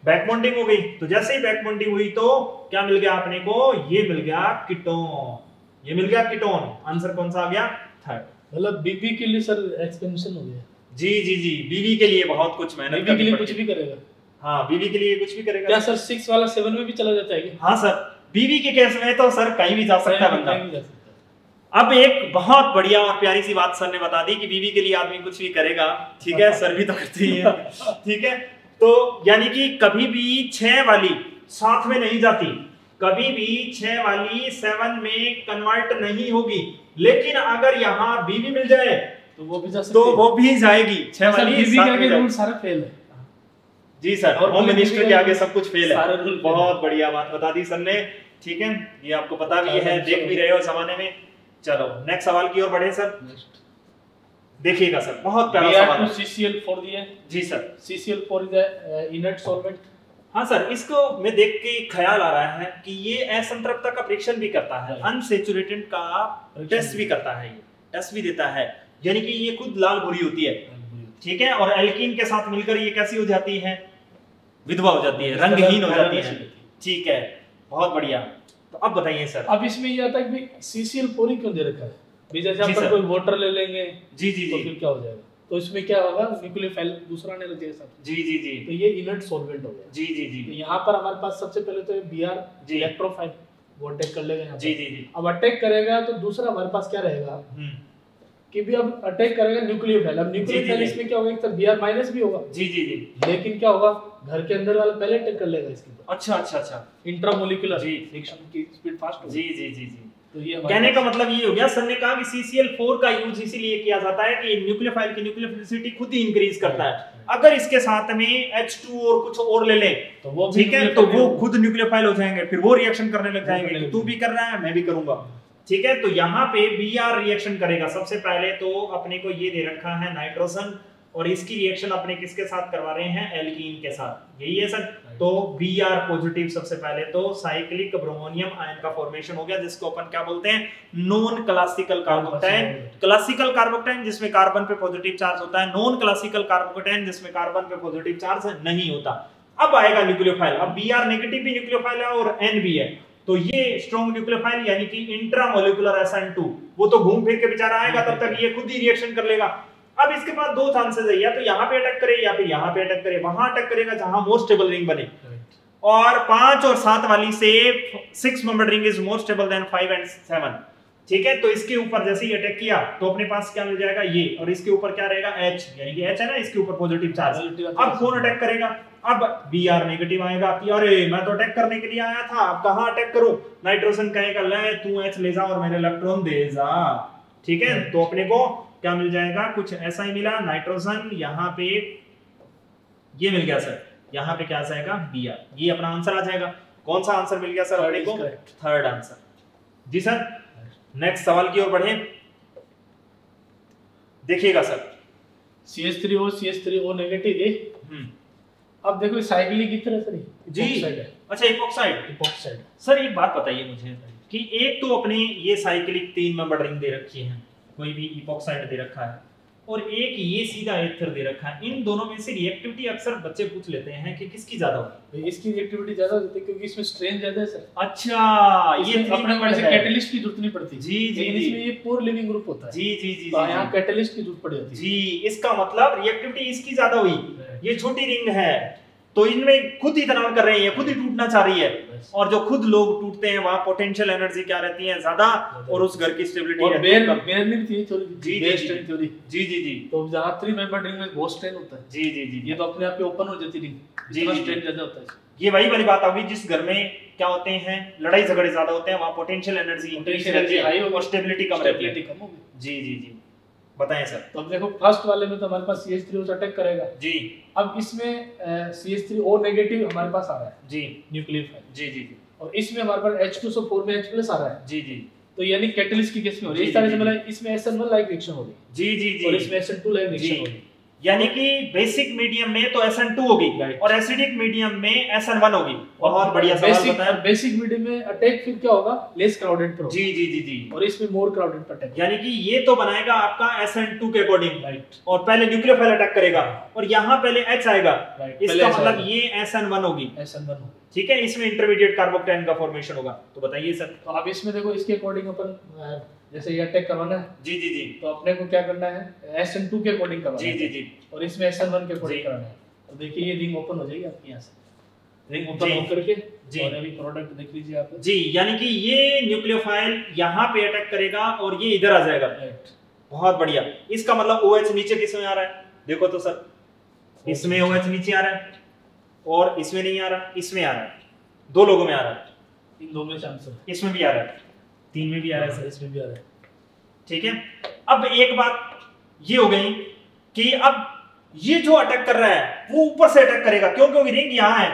बैक बॉन्डिंग हो गई। तो जैसे ही बैक बॉन्डिंग हुई तो क्या मिल गया अपने को? ये मिल गया कीटोन ये मिल गया कीटोन आंसर कौन सा आ गया? थर्ड मतलब बीबी के लिए सर एक्सपेंशन हो गया। जी जी जी। बीवी के लिए बहुत कुछ मेहनत बीबी के लिए कुछ भी करेगा। हाँ बीवी के लिए कुछ भी करेगा। क्या सर सिक्स वाला सेवन में भी चला जाता है हाँ सर बीवी के केस में तो सर कहीं भी जा सकता है बंदा। अब एक बहुत बढ़िया और प्यारी सी बात सर ने बता दी कि बीवी के लिए आदमी कुछ भी करेगा ठीक है? सर भी तो करते ही है ठीक है? तो यानी कि कभी भी छह वाली साथ में नहीं जाती कभी भी छह वाली सेवन में कन्वर्ट नहीं होगी। लेकिन अगर यहाँ बीवी मिल जाए तो वो भी जा सकते तो वो भी जाएगी छह वाली बीबी साथ के। रूल सारे फेल है। जी सर और होम मिनिस्टर के आगे सब कुछ फेल है। बहुत बढ़िया बात बता दी सर ने। ठीक है ये आपको पता भी है देख भी रहे हो जमाने में। चलो नेक्स्ट सवाल की ओर बढ़े सर। देखिएगा सर बहुत प्यारा सवाल है। CCl4 दिया जी sir. CCl4 is a uh, inert solvent? हाँ सर इसको मैं देख के ख्याल आ रहा है कि ये असंतृप्ता का परीक्षण भी करता है। अनसेचुरेटेड का टेस्ट भी करता है ये। टेस्ट भी देता है। यानी कि ये खुद लाल भूरी होती है। ठीक है और एल्कीन के साथ मिलकर ये कैसी हो जाती है? विधवा हो जाती है रंगहीन हो जाती है। ठीक है बहुत बढ़िया। तो अब बताइए सर। अब इसमें ये आता है कि सीसीएल फोर ही क्यों दे रखा है? भी जैसे कोई वाटर ले लेंगे जी जी तो फिर क्या हो जाएगा? तो इसमें क्या होगा? न्यूक्लियोफाइल दूसरा आने लग जाएगा जी जी जी। तो ये इनर्ट सॉल्वेंट हो गया। जी जी जी। तो यहाँ पर हमारे पास सबसे पहले तो बी आर जी। इलेक्ट्रोफाइल वो अटैक कर लेगा जी जी जी। अब अटैक करेगा तो दूसरा हमारे पास क्या रहेगा? हम्म। कि भी अब अटैक करेगा न्यूक्लियोफाइल अब जी, न्यूक्लियोफाइल इसमें क्या होगा? एक तो बीआर माइनस भी होगा। जी जी जी। लेकिन क्या होगा? घर के अंदर वाला पहले अटैक कर लेगा इसके अच्छा अच्छा अच्छा। इंट्रामोलिकुलर जी। रिएक्शन की स्पीड फास्ट होगी। जी जी जी जी। तो ये कहने का मतलब ये हो गया सर ने कहा कि CCl4 का यूज़ इसीलिए किया जाता है कि न्यूक्लियोफाइल की न्यूक्लियोफिलिसिटी खुद ही इंक्रीज करता है। अगर इसके साथ में H2 और कुछ और ले लें तो वो ठीक है? तो वो खुद न्यूक्लियोफाइल हो जाएँगे फिर वो रिएक्शन करने लग जाएँगे तू भी कर रहा है मैं भी करूँगा। ठीक है? तो यहाँ पे बी आर रिएक्शन करेगा। सबसे पहले तो अपने को ये दे रखा है नाइट्रोजन और इसकी रिएक्शन अपने किसके साथ करवा रहे हैं? एल्कीन के साथ। यही है सर? तो बी आर पॉजिटिव सबसे पहले तो साइक्लिक ब्रोमोनियम आयन का फॉर्मेशन हो गया, जिसको अपन क्या बोलते हैं? Non classical carbocation classical carbocation जिसमें कार्बन पे पॉजिटिव चार्ज होता है। नॉन क्लासिकल कार्बोक्टाइन जिसमें कार्बन पे पॉजिटिव चार्ज नहीं होता। अब आएगा न्यूक्लियोफाइल अब बी आर नेगेटिव भी न्यूक्लियोफाइल है और एन भी है। तो ये स्ट्रॉन्ग न्यूक्लियोफाइल यानी कि इंट्रामोलिकुलर SN2 वो तो घूम फिर के बेचारा आएगा तब तक ये खुद ही रिएक्शन कर लेगा। अब इसके पास दो चांसेस है या तो यहाँ पे अटैक करे या फिर यहाँ पे अटैक करे वहाँ अटैक करेगा जहाँ मोर स्टेबल रिंग बने। और पाँच और सात वाली से six member ring is more stable than five and seven ठीक है तो इसके ऊपर जैसे ही अटैक किया तो अपने पास क्या मिल जाएगा? ये। और इसके ऊपर क्या रहेगा? एच यानी कि एच है ना इसके ऊपर पॉजिटिव चार्ज अब कौन अटैक करेगा। अब बी आर नेगेटिव आएगा कि अरे मैं तो अटैक करने के लिए आया था अब कहाँ अटैक करूँ? नाइट्रोजन कहेगा ले तू एच ले जा और मेरे इलेक्ट्रॉन दे जा। ठीक है? तो अपने को क्या मिल जाएगा? कुछ ऐसा ही मिला नाइट्रोजन यहाँ पे ये मिल गया सर यहाँ पे क्या आ जाएगा? बी आर ये अपना आंसर आ जाएगा। कौन सा आंसर मिल गया सर अपने को? थर्ड आंसर जी सर नेक्स्ट सवाल की ओर बढ़े। देखिएगा सर CH3O CH3O नेगेटिव ए हम्म। अब देखो साइक्लिक की तरह सर? जी। अच्छा इपॉक्साइड इपॉक्साइड सर एक बात बताइए मुझे कि एक तो अपने ये साइक्लिक तीन मेंबर रिंग दे रखी है कोई भी इपॉक्साइड दे रखा है और एक ये सीधा एथर दे रखा है। इन दोनों में से रिएक्टिविटी अक्सर बच्चे पूछ लेते हैं कि किसकी ज़्यादा होगी इसकी रिएक्टिविटी ज़्यादा होती है क्योंकि इसमें स्ट्रेन ज़्यादा है सर। अच्छा ये अपने है। कैटलिस्ट की ज़रूरत नहीं पड़ती। जी, जी, इसमें ये पोर लिविंग ग्रुप होता है। जी जी जी तो जी, कैटलिस्ट की ज़रूरत पड़ जाती है। जी इसका मतलब रिएक्टिविटी इसकी ज़्यादा हुई. ये छोटी रिंग है। तो इनमें खुद ही तनाव कर रही है खुद ही टूटना चाह रही है। और जो खुद लोग टूटते हैं वहाँ पोटेंशियल एनर्जी क्या रहती है ज़्यादा और उस घर की स्टेबिलिटी और भी थी जी, जी, जी। स्ट्रेन थ्योरी जी जी जी। तो जहाँ थ्री मेंबर रिंग में बहुत स्ट्रेन होता है। जी जी जी। ये तो अपने आप पे ओपन हो जाती रिंग जी, स्ट्रेन ज़्यादा होता है। ये वही वाली बात होगी जिस घर में क्या होते हैं लड़ाई झगड़े ज़्यादा होते हैं वहाँ पोटेंशियल एनर्जी इंक्रीज Potential रहती है और स्टेबिलिटी कम रहती है। जी जी जी। बताएँ सर। तो अब देखो फ़र्स्ट वाले में तो हमारे पास सी एच थ्री अटैक करेगा। जी। अब इसमें C H three O negative हमारे पास आ रहा है। जी। न्यूक्लियर फ़ाइल जी जी जी। और इसमें हमारे पास H2SO4 में एच प्लस आ रहा है। जी जी। तो यानी कैटलिस्ट की केस में हो रही है। इस तरह से मतलब इसमें SN1 लाइक रिएक्शन होगी जी जी जी। और इसमें S N two like reaction हो रही है। यानी कि बेसिक मीडियम में तो SN2 होगी Right. और एसिडिक मीडियम में SN1 होगी। बहुत बढ़िया सवाल बताया। बेसिक मीडियम में अटैक फिर क्या होगा? लेस क्राउडेड पर जी जी जी जी। और इसमें मोर क्राउडेड पर अटैक यानी कि ये तो बनाएगा आपका SN2 के अकॉर्डिंग राइट और पहले न्यूक्लियोफाइल अटैक करेगा। और यहाँ पहले H आएगा। राइट इसका मतलब ये SN1 होगी। SN1 हो ठीक है? इसमें इंटरमीडिएट कार्बोक्टाइन का फॉर्मेशन होगा। तो बताइए सर तो आप इसमें देखो इसके अकॉर्डिंग अपन अ, जैसे ये अटैक करवाना है? जी जी जी। तो अपने को क्या करना है? SN2 के अकॉर्डिंग करवाना जी है। जी जी। और इसमें SN1 के अकॉर्डिंग कराना है। तो देखिए ये रिंग ओपन हो जाएगी आपकी यहाँ से। रिंग ओपन जी। होकर के जी। और अभी प्रोडक्ट देख लीजिए आप। जी यानी कि ये न्यूक्लियोफाइल यहाँ पे अटैक करेगा और ये इधर आ जाएगा। राइट बहुत बढ़िया। इसका मतलब ओ OH नीचे किसमें आ रहा है? देखो तो सर। इसमें ओ OH नीचे आ रहा है और इसमें नहीं आ रहा इसमें आ रहा है। दो लोगों में आ रहा है। इन दोनों में से आंसर इसमें भी आ रहा है। तीन में भी आ रहा है सर इसमें भी आ रहा है। ठीक है? अब एक बात ये हो गई कि अब ये जो अटैक कर रहा है वो ऊपर से अटैक करेगा। क्यों? क्योंकि रिंग यहाँ है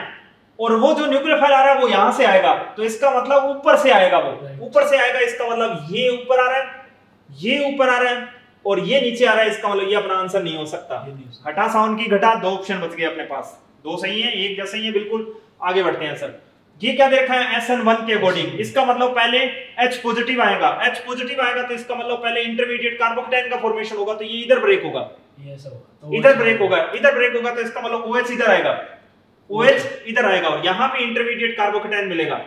और वो जो न्यूक्लियोफाइल आ रहा है वो यहाँ से आएगा। तो इसका मतलब ऊपर से आएगा वो. ऊपर से आएगा इसका मतलब ये ऊपर आ रहा है ये ऊपर आ रहा है और ये नीचे आ रहा है इसका मतलब ये अपना आंसर नहीं हो सकता। हो। घटा साउंड की घटा दो ऑप्शन बच गए अपने पास। दो सही है एक जैसे ही है बिल्कुल आगे बढ़ते हैं सर ये क्या देखा है? एस एन वन के अकॉर्डिंग इसका मतलब पहले H पॉजिटिव आएगा। H पॉजिटिव आएगा तो इसका मतलब पहले इंटरमीडिएट कार्बोकेटाइन का फॉर्मेशन होगा तो ये इधर ब्रेक होगा। तो इधर ब्रेक होगा। इधर ब्रेक होगा तो इसका मतलब OH इधर आएगा। OH इधर आएगा और यहाँ पे इंटरमीडिएट कार्बोकेटाइन मिलेगा।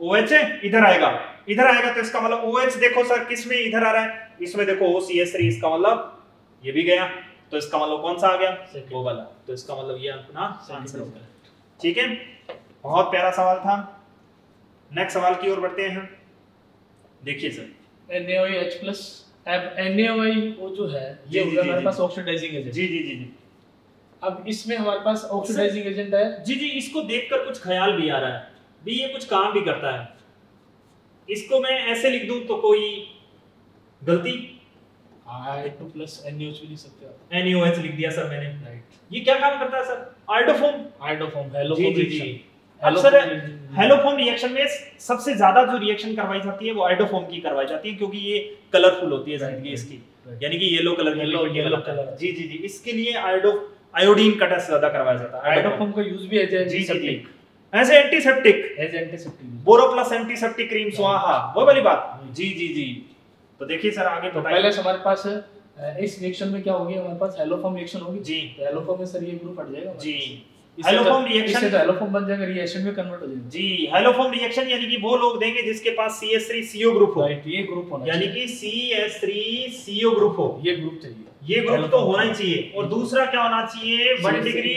OH इधर आएगा। इधर आएगा तो इसका मतलब OH देखो सर किसमें इधर आ रहा है? इसमें देखो OCH3 इसका मतलब ये भी गया। तो इसका मतलब कौन सा आ गया? वो वाला। तो इसका मतलब ये अपना आंसर होगा ठीक है? बहुत प्यारा सवाल था। नेक्स्ट सवाल की ओर बढ़ते हैं। देखिए सर। NaOH प्लस अब NaOH वो जो है ये हमारे पास ऑक्सीडाइजिंग एजेंट जी जी जी जी। अब इसमें हमारे पास ऑक्सीडाइजिंग एजेंट है। जी जी इसको देखकर कुछ ख्याल भी आ रहा है। भी ये कुछ काम भी करता है। इसको मैं ऐसे लिख दूँ तो कोई गलती? I2 प्लस NaOH भी लिख सकते हो आप NaOH लिख दिया सर मैंने। राइट ये क्या काम करता है सर? आयोडोफॉर्म आइडोफॉर्म हेलो जी जी। जी अब सर हेलोफॉर्म रिएक्शन में सबसे ज़्यादा जो रिएक्शन करवाई जाती है वो आयोडोफॉर्म की करवाई जाती है क्योंकि ये कलरफुल होती है ज़िंदगी इसकी। यानी कि येलो कलर की Yellow- लिक्विड yellow निकलता है। color। जी जी जी। इसके लिए आयोडो आयोडीन का टेस्ट ज़्यादा करवाया जाता है। आइडोफॉर्म का यूज़ भी है जी जी जी। Antiseptic as antiseptic BoroPlus antiseptic cream स्वाहा वो वाली बात। जी जी जी। तो देखिए सर आगे तो बताइए। पहले से हमारे पास इस रिएक्शन में क्या होगी? हमारे पास हेलोफॉर्म रिएक्शन होगी? जी। तो हेलोफॉर्म में सर ये ग्रुप हट जाएगा। जी। हेलोफॉर्म तो- रिएक्शन- तो हेलोफॉर्म बन जाएगा रिएक्शन में कन्वर्ट हो जाएगा। जी हेलोफॉर्म रिएक्शन यानी कि वो लोग देंगे जिसके पास CH3CO ग्रुप हो। राइट ये ग्रुप होना यानी कि CH3CO ग्रुप हो। ये ग्रुप चाहिए। ये ग्रुप तो होना ही चाहिए। और दूसरा क्या होना चाहिए? वन डिग्री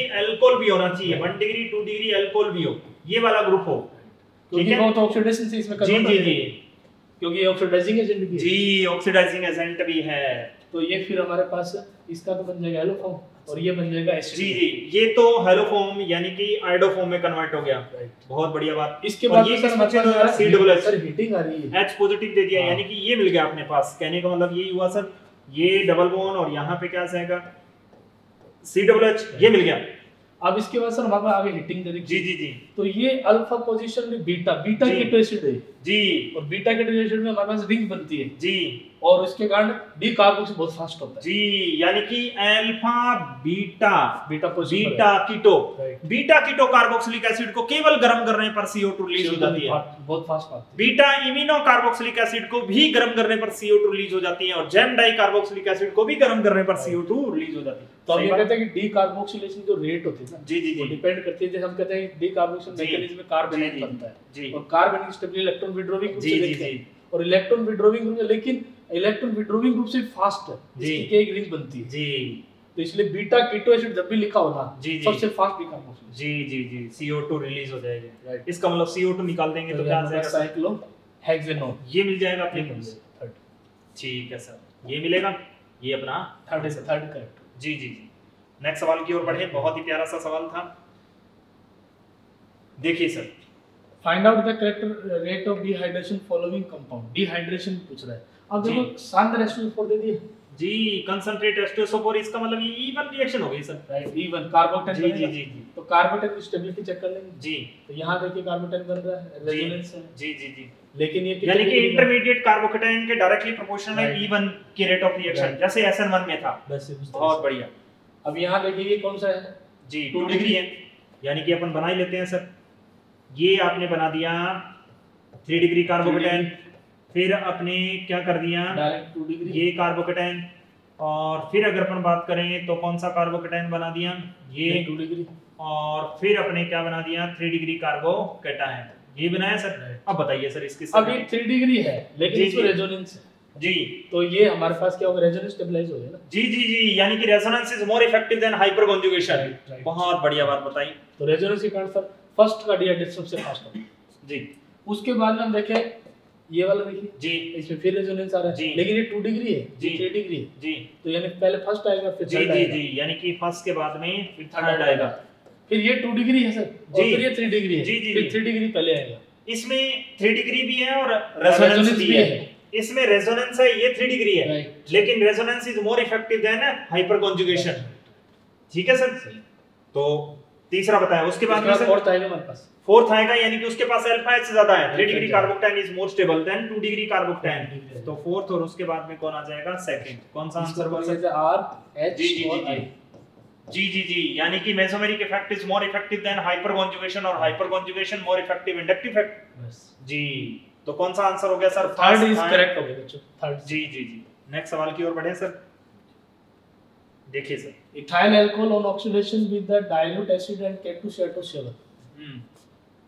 भी होना चाहिए। वन डिग्री टू डिग्री भी हो। ये वाला ग्रुप हो। क्योंकि वो तो ऑक्सीडेशन से इसमें कन्वर्ट जी जी क्योंकि ऑक्सीडाइजिंग एजेंट भी है। जी ऑक्सीडाइजिंग एजेंट भी है। तो ये फिर हमारे पास इसका तो बन जाएगा हेलोफॉर्म और ये बन जाएगा एसिड जी जी। ये तो हेलोफॉर्म यानी कि आयोडोफॉर्म में कन्वर्ट हो गया। बहुत बढ़िया बात। इसके बाद ये C double H sir heating आ रही है। एच पॉजिटिव दे दिया हाँ। यानी कि ये मिल गया अपने पास। कहने का मतलब यही हुआ सर ये डबल बॉन्ड और यहाँ पे क्या जाएगा? सी डबल एच ये मिल गया। अब इसके बाद सर हमारे आगे हीटिंग दे दी जी जी जी। तो ये अल्फ़ा पोजीशन में बीटा बीटा। कीटो एसिड है। जी। और बीटा कीटो एसिड में हमारे पास रिंग बनती है। जी। और इसके कारण डी कार्बोक्सी बहुत फास्ट होता है। जी यानी कि alpha beta beta position beta keto beta keto carboxylic acid को केवल गर्म करने पर CO2 रिलीज़ हो जाती है। बहुत फास्ट भागती बीटा इमिनो कार्बोक्सिलिक एसिड को भी गर्म करने पर CO2 रिलीज़ हो जाती है और जेम डाई कार्बोक्सिलिक एसिड को भी गर्म करने पर CO2 रिलीज़ हो जाती है। तो हम ये कहते हैं कि डी कार्बोक्सिलेशन जो रेट होती है ना जी जी जी। डिपेंड करती है। जैसे हम कहते हैं डी कार्बोक्सिलेशन मैकेनिज्म में। बनता है। और स्टेबल इलेक्ट्रॉन विड्रॉविंग ग्रुप से हैं और इलेक्ट्रॉन विड्रॉविंग ग्रुप लेकिन इलेक्ट्रॉन विड्रॉविंग ग्रुप से फास्ट है। इसकी एक रिंग बनती है। जी। तो इसलिए बीटा कीटो एसिड जब भी लिखा हो ना जी, जी। सबसे फास्ट डी कार्बोक्सिलेशन जी जी जी। CO2 रिलीज़ हो जाएगा। राइट इसका मतलब CO2 निकाल देंगे तो क्या आ जाएगा? साइक्लो हेक्सेनोन ये मिल जाएगा अपने थर्ड ठीक है सर। ये मिलेगा? ये अपना थर्ड थर्ड करेक्ट जी जी जी। नेक्स्ट सवाल की ओर बढ़े। बहुत ही प्यारा सा सवाल था। देखिए sir. Find out the correct rate of dehydration following compound dehydration पूछ रहा है। अब देखो सांद्र H2SO4 दे दिए जी कंसंट्रेट एस्टोसोपोर इसका मतलब ये इवन रिएक्शन हो गई sir. Right E one carbocation जी जी जी जी। तो कार्बोटेन की स्टेबिलिटी चेक कर लेंगे। जी। तो यहाँ देखिए कार्बोटेन बन रहा है। रेजोनेंस है। जी जी जी। लेकिन ये यानी कि इंटरमीडिएट कार्बोकेटाइन के डायरेक्टली प्रोपोर्शनल है. E1 की रेट ऑफ़ रिएक्शन जैसे SN1 में था। वैसे बहुत बढ़िया। अब यहाँ देखिए ये कौन सा है? जी Two 2 डिग्री है। यानी कि अपन बना ही लेते हैं सर। ये आपने बना दिया थ्री डिग्री कार्बोकेटाइन फिर अपने क्या कर दिया? डायरेक्ट 2 डिग्री ये कार्बोकेटाइन और फिर अगर अपन बात करें तो कौन सा कार्बोकेटाइन बना दिया? ये 2 डिग्री और फिर अपने क्या बना दिया? 3 डिग्री कार्बोकेटाइन ये बनाया सर. अब बताइए सर इसके अब ये 3 डिग्री है लेकिन जी। रेजोनेंस जी। तो ये हमारे पास क्या होगा? रेजोनेंस स्टेबलाइज हो जाएगा। जी जी जी यानी कि resonance is more effective than hyper right. बहुत बढ़िया बात बताई। तो रेजोनेंस के कारण सर फ़र्स्ट का डिहाइड्रेशन सबसे फास्ट होगा। जी। उसके बाद में हम देखें ये वाला देखिए। जी। इसमें फिर रेजोनेंस आ रहा जी। है लेकिन ये 2 डिग्री है जी। ये 3 डिग्री है। जी। तो यानी पहले फ़र्स्ट आएगा फिर जी जी जी। यानी कि फ़र्स्ट के बाद में फिर थर्ड आएगा। फिर ये 2 डिग्री है सर जी। फिर ये 3 डिग्री है। जी, जी, फिर जी। 3 डिग्री पहले आएगा। इसमें 3 डिग्री भी है और रेजोनेंस भी है। है। इसमें रेजोनेंस है ये 3 डिग्री है। लेकिन resonance is more effective than hyperconjugation ठीक है सर तो तीसरा बताया उसके बाद में फोर्थ आएगा हमारे पास। फोर्थ आएगा यानी कि उसके पास अल्फ़ा एच ज़्यादा है। 3 degree carbocation is more stable than 2 degree carbocation तो फोर्थ और उसके बाद में कौन आ जाएगा? सेकंड कौन सा आंसर बोल सकते सकते आर एच जी, जी, जी, जी। जी जी जी। यानी कि mesomeric effect is more effective than hyperconjugation और hyperconjugation more effective inductive effect जी। तो कौन सा आंसर हो गया सर थर्ड इज़ करेक्ट हो गया बच्चों। थर्ड जी जी जी। नेक्स्ट सवाल की ओर बढ़े सर देखिए sir. Ethyl alcohol on oxidation with the dilute acid and K2CO7 hmm.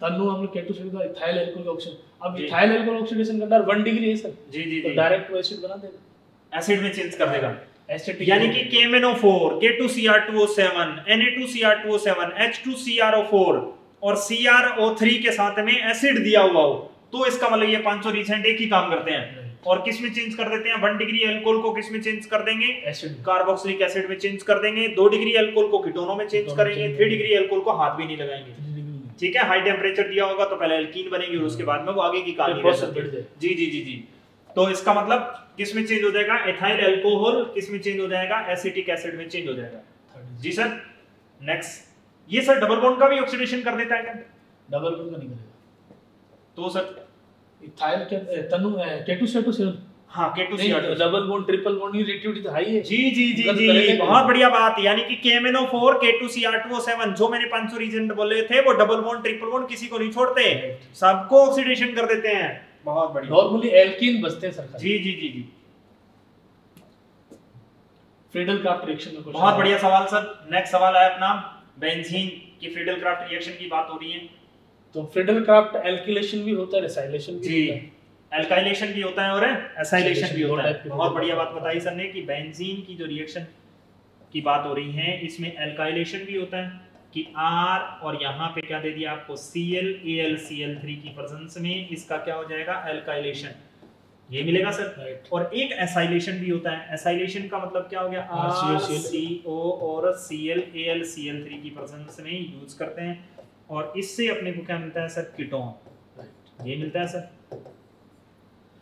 Tannu हम लोग K2CO7 का इथाइल अल्कोहल का ऑक्सीडेशन अब इथाइल अल्कोहल ऑक्सीडेशन का दर 1 डिग्री है सर। जी जी तो डायरेक्ट वो एसिड बना देगा। एसिड में चेंज कर देगा। एसिटिक यानी कि KMnO4 K2Cr2O7 Na2Cr2O7 H2Cr O4 और CrO3 के साथ में एसिड दिया हुआ हो तो इसका मतलब ये पाँचों रिसेंट एक ही काम करते हैं। और किसमें चेंज कर देते हैं? वन डिग्री अल्कोहल को किसमें चेंज कर देंगे? एसिड कार्बोक्सिलिक एसिड में चेंज कर देंगे। दो डिग्री अल्कोहल को कीटोनों में चेंज करेंगे। थ्री डिग्री अल्कोहल को हाथ भी नहीं लगाएँगे। ठीक है? हाई टेम्परेचर दिया होगा तो पहले एल्कीन बनेगी और उसके बाद में वो आगे की कहानी रह है। जी जी जी जी। तो इसका मतलब किसमें चेंज हो जाएगा? एथाइल अल्कोहल किसमें चेंज हो जाएगा? एसिटिक एसिड में चेंज हो जाएगा। जी सर नेक्स्ट ये सर डबल बॉन्ड का भी ऑक्सीडेशन कर देता है। डबल बॉन्ड का नहीं करेगा। तो सर इथाइल के ए, तन्नु K2CO7 हाँ केटू नहीं डबल बॉन्ड ट्रिपल बॉन्ड की रिएक्टिविटी तो हाई है। जी जी जी जी बहुत बढ़िया बात। यानी कि KMnO4 K2Cr2O7 जो मैंने पाँचों रीजन बोले थे वो डबल बॉन्ड ट्रिपल बॉन्ड किसी को नहीं छोड़ते। सबको ऑक्सीडेशन कर देते हैं। बहुत बढ़िया। नॉर्मली एल्कीन बचते हैं सरकार। जी जी जी जी। फ्रीडल क्राफ्ट रिएक्शन में बहुत बढ़िया सवाल सर। नेक्स्ट सवाल है अपना। बेंजीन की फ्रीडल क्राफ्ट रिएक्शन की बात हो रही है। तो फ्रीडल क्राफ्ट एल्किलेशन भी होता है रेसाइलेशन भी होता है। एल्काइलेशन भी होता है और एसाइलेशन भी होता है। बहुत बढ़िया बात बताई सर ने कि बेंजीन की जो रिएक्शन की बात हो रही है इसमें एल्काइलेशन भी होता है कि R और यहाँ पे क्या दे दिया आपको? Cl AlCl3 की प्रेजेंस में इसका क्या हो जाएगा? एल्काइलेशन ये मिलेगा सर। राइट और एक एसाइलेशन भी होता है। एसाइलेशन का मतलब क्या हो गया? आर सी ओ और C L A L C L three की प्रेजेंस में यूज़ करते हैं। और इससे अपने को क्या मिलता है सर? कीटोन। ये मिलता है सर।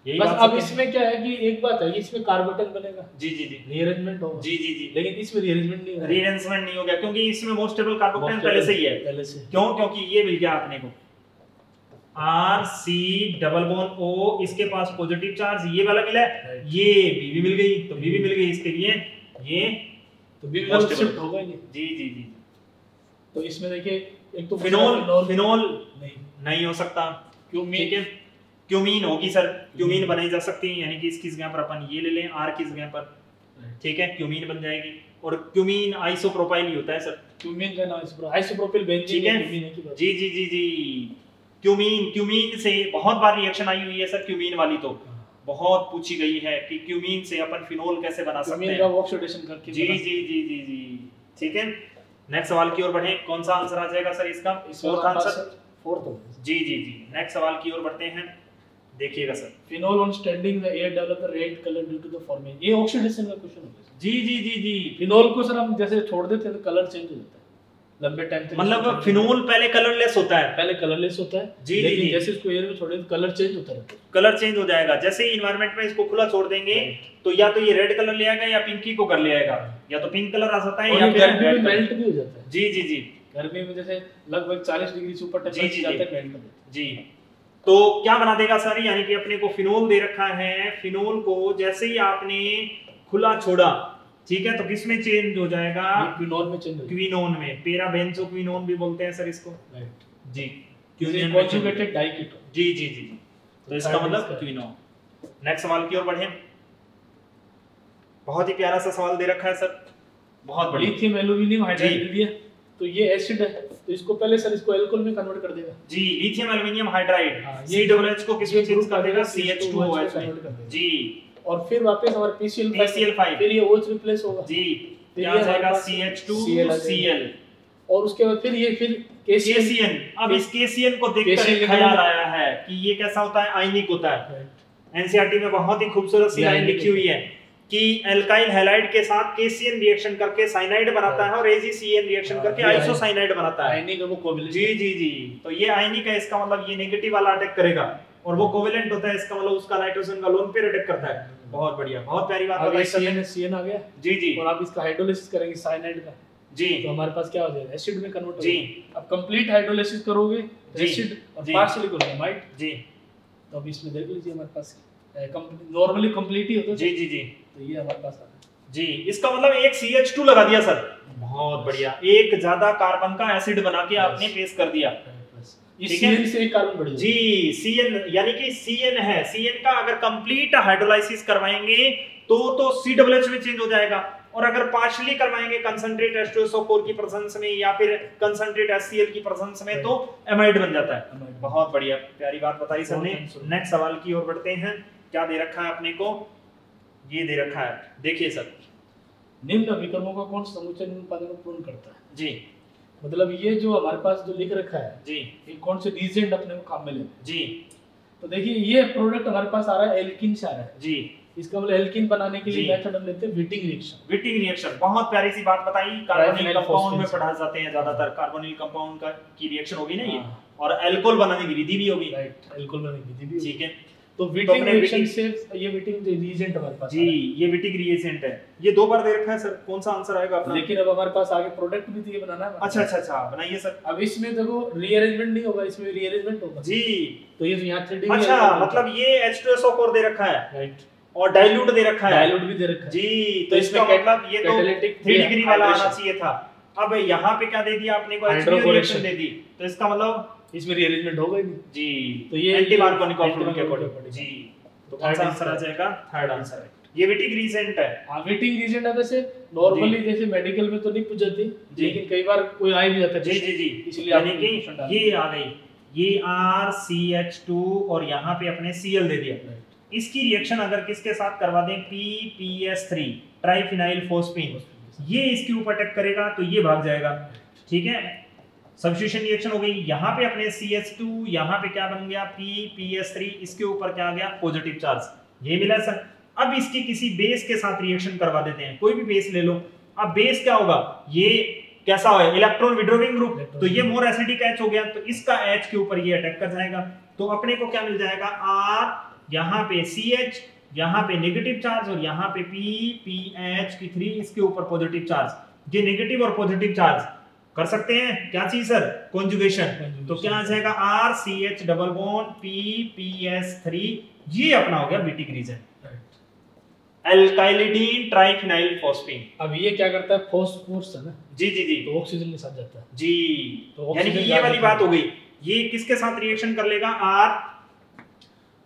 यही बस अब इसमें क्या है कि एक बात है इसमें कार्बोटन बनेगा। जी जी जी। रीअरेंजमेंट होगा। जी जी जी। लेकिन इसमें रीअरेंजमेंट नहीं होगा। रीअरेंजमेंट नहीं हो गया क्योंकि इसमें मोस्ट स्टेबल कार्बोक्टेन Most पहले से ही है। पहले से। क्यों? क्योंकि ये मिल गया अपने को। R C double bond O इसके पास पॉजिटिव चार्ज ये वाला मिला है। ये बी भी मिल गई तो बी भी मिल गई इसके लिए। ये तो Most stable. शिफ्ट होगा नहीं जी जी जी। तो इसमें देखिए एक तो फिनोल फिनोल नहीं नहीं हो सकता। क्यों ठीक है? क्यूमीन होगी सर। क्यूमीन बनाई जा सकती है यानी कि इसकी जगह पर अपन ये ले लें आर की जगह पर। ठीक है? क्यूमीन बन जाएगी। और क्यूमीन आइसोप्रोपाइल ही होता है सर। क्यूमीन का नाम आइसोप्रो आइसोप्रोपिल बेंजीन ठीक है। क्यूमीन जी जी जी जी। क्यूमीन क्यूमीन से बहुत बार रिएक्शन आई हुई है सर क्यूमीन वाली तो। बहुत पूछी गई है कि क्यूमीन से अपन फिनोल कैसे बना सकते क्यूमीन का हैं। ऑक्सीडेशन करके जी जी जी जी जी। ठीक है? नेक्स्ट सवाल की ओर बढ़े। कौन सा आंसर आ जाएगा सर इसका? फोर्थ आंसर फोर्थ जी जी जी। नेक्स्ट सवाल की ओर बढ़ते हैं। देखिएगा sir. Phenol on standing the air develop the red colour due to the formation ये ऑक्सीडेशन का क्वेश्चन होगा जी जी जी जी। फिनोल को सर हम जैसे छोड़ देते हैं तो कलर चेंज हो जाता है। लंबे टाइम तक मतलब फिनोल पहले कलरलेस होता है। पहले कलरलेस होता है जी, जी, लेकिन जी। जैसे इसको एयर में छोड़े तो कलर चेंज होता रहता है। कलर चेंज हो जाएगा। जैसे ही इन्वायरमेंट में इसको खुला छोड़ देंगे तो या तो ये रेड कलर ले आएगा या पिंकी को कर ले आएगा। या तो पिंक कलर आ सकता है या फिर गर्मी में मेल्ट भी हो जाता है। जी जी जी। गर्मी में जैसे लगभग 40 डिग्री से ऊपर जी, जी, जाता है मेल्ट जी। तो क्या बना देगा सर? यानी कि अपने को फिनोल दे रखा है। फिनोल को जैसे ही आपने खुला छोड़ा ठीक है तो किसमें चेंज हो जाएगा? फिनोल में चेंज क्विनोन में। पेरा बेंजो क्विनोन भी बोलते हैं सर इसको। राइट जी। क्योंकि में कॉन्जुगेटेड डाइकीटोन जी जी जी जी। तो इसका मतलब क्विनोन नेक्स्ट सवाल की ओर बढ़े। बहुत ही प्यारा सा सवाल दे रखा है सर। बहुत बढ़िया। Lithium aluminium hydride. दिया। तो ये एसिड है। तो इसको पहले सर इसको एल्कोहल में कन्वर्ट कर देगा। जी लिथियम एल्युमिनियम हाइड्राइड हाँ, ये- COOH को किसमें चेंज कर देगा? CH2OH में CH2OH में convert कर देगा। जी। और फिर वापस हमारा PCl5 PCl5 फिर ये OH रिप्लेस होगा। जी क्या आ जाएगा हमारे पास Cl आ CH2Cl जाएगा। और उसके बाद फिर ये फिर KCl KCN अब इस KCN को देखकर एक ख्याल आया है कि ये कैसा होता है? आयनिक होता है. एनसीईआरटी में बहुत ही खूबसूरत सी लाइन लिखी हुई है कि एल्काइल हैलाइड के साथ केसीएन रिएक्शन करके साइनाइड बनाता है और एजीसीएन रिएक्शन हाँ, करके आइसोसाइनाइड बनाता है। आयनिक वो कोवैलेंट जी जी जी। तो ये आयनिक है इसका मतलब ये नेगेटिव वाला अटैक करेगा। और वो कोवेलेंट होता है इसका मतलब उसका नाइट्रोजन का लोन पेयर अटैक करता है। बहुत बढ़िया बहुत प्यारी बात बताई ये सर ने। CN CN आ गया? जी जी। और आप इसका हाइड्रोलिसिस करेंगे साइनाइड का? जी। तो हमारे पास क्या हो जाएगा? एसिड में कन्वर्ट हो जी। अब कंप्लीट हाइड्रोलिसिस करोगे एसिड और पार्शियली करोगे माइट जी। तो अब इसमें देख लीजिए हमारे पास नॉर्मली कंप्लीट ही होता है। जी जी जी। तो ये हमारे पास आ गया। जी इसका मतलब एक CH2 लगा दिया सर। बहुत बढ़िया। एक ज़्यादा कार्बन का एसिड बना के आपने पेश कर दिया। इस ठीक? से कार्बन बढ़ जी सीएन यानी कि सीएन है। सीएन का अगर कंप्लीट हाइड्रोलाइसिस करवाएँगे तो तो सी डबल एच में चेंज हो जाएगा। और अगर पार्शली करवाएँगे कंसंट्रेट H2SO4 की प्रेजेंस में या फिर कंसंट्रेट की प्रेजेंस में तो एमाइड बन जाता है। बहुत बढ़िया। प्यारी बात बताई सर ने नेक्स्ट सवाल की ओर बढ़ते हैं। क्या दे रखा है अपने को? ये दे रखा है। देखिए सर। निम्न अभिक्रमों का कौन सा समुच्चय निम्न को पूर्ण करता है? जी। मतलब ये जो हमारे पास जो लिख रखा है जी। ये कौन से रीजेंट अपने को काम में हैं? जी। तो देखिए ये प्रोडक्ट हमारे पास आ रहा है एल्किन से आ रहा है। जी। इसका मतलब एल्किन बनाने के लिए मेथड हम लेते हैं विटिंग रिएक्शन विटिंग रिएक्शन बहुत प्यारी सी बात बताई। कार्बोनिल कंपाउंड में पढ़ा जाते हैं ज़्यादातर। कार्बोनिल कंपाउंड का की रिएक्शन होगी ना ये? हाँ। और अल्कोहल बनाने की विधि भी होगी। राइट एल्कोहल बनाने की विधि भी ठीक है। तो विटिंग रिएक्शन से ये विटिंग रीजेंट हमारे पास जी। ये विटिंग रिएजेंट है। ये दो बार दे रखा है सर। कौन सा आंसर आएगा अपना? लेकिन अब हमारे पास आगे प्रोडक्ट भी तो ये बनाना है। अच्छा अच्छा अच्छा बनाइए सर। अब इसमें देखो रीअरेंजमेंट नहीं होगा इसमें रीअरेंजमेंट होगा। जी। तो ये यहाँ थ्रेडिंग अच्छा मतलब ये H2SO4 दे रखा है। राइट और डाइल्यूट दे रखा है। डायलूट भी दे रखा है। जी तो तो इसमें इसका मतलब ये तो कैटालिटिक थ्री डिग्री वाला आना चाहिए था। अब यहाँ पे क्या दे दिया आपने? को। रिएक्शन दे दी। तो इसका मतलब इसमें रीअरेंजमेंट होगा ही जी। तो ये- एंटी मार्कोनिक ऑफ़ के अकॉर्डिंग। जी। तो कौन सा आंसर आ जाएगा? थर्ड आंसर है। ये विटिंग रीसेंट है। हाँ विटिंग रीजन है वैसे। नॉर्मली जैसे मेडिकल में तो नहीं पूछ जाती लेकिन कई बार कोई आ ही नहीं जाता जी जी जी। इसलिए यानी कि ये आ गई। ये आर सी एच टू और यहाँ पे अपने सी एल दे दिया। इसकी रिएक्शन अगर किसके साथ करवा दें? P P S three triphenyl phosphine ये इसके ऊपर अटैक करेगा तो ये भाग जाएगा। ठीक है? सब्स्टिट्यूशन रिएक्शन हो गई। यहाँ पे अपने CH2 यहाँ पे क्या बन गया? P PS3 इसके ऊपर क्या आ गया? पॉजिटिव चार्ज ये मिला सर अब इसकी किसी बेस के साथ रिएक्शन करवा देते हैं। कोई भी बेस ले लो। अब बेस क्या होगा? ये कैसा होगा? इलेक्ट्रॉन विड्रॉविंग ग्रुप तो ये मोर एसिडिक एच हो गया। तो इसका एच के ऊपर ये अटैक कर जाएगा। तो अपने को क्या मिल जाएगा? आर यहाँ पे सी एच यहाँ पे नेगेटिव चार्ज और यहाँ पे पी पी एच की थ्री इसके ऊपर पॉजिटिव चार्ज ये नेगेटिव और पॉजिटिव चार्ज कर सकते हैं? क्या चीज़ सर? कॉन्जुगेशन तो क्या आ जाएगा? R C H double bond P P S three ये अपना हो गया बीटिक रीजन एल्काइलिडीन ट्राइफिनाइल फोस्फीन अब ये क्या करता है? फोस्फोर्स है ना? जी जी जी. तो ऑक्सीजन के साथ जाता है। जी. तो यानी कि ये वाली बात हो गई. ये किसके साथ रिएक्शन कर लेगा? आर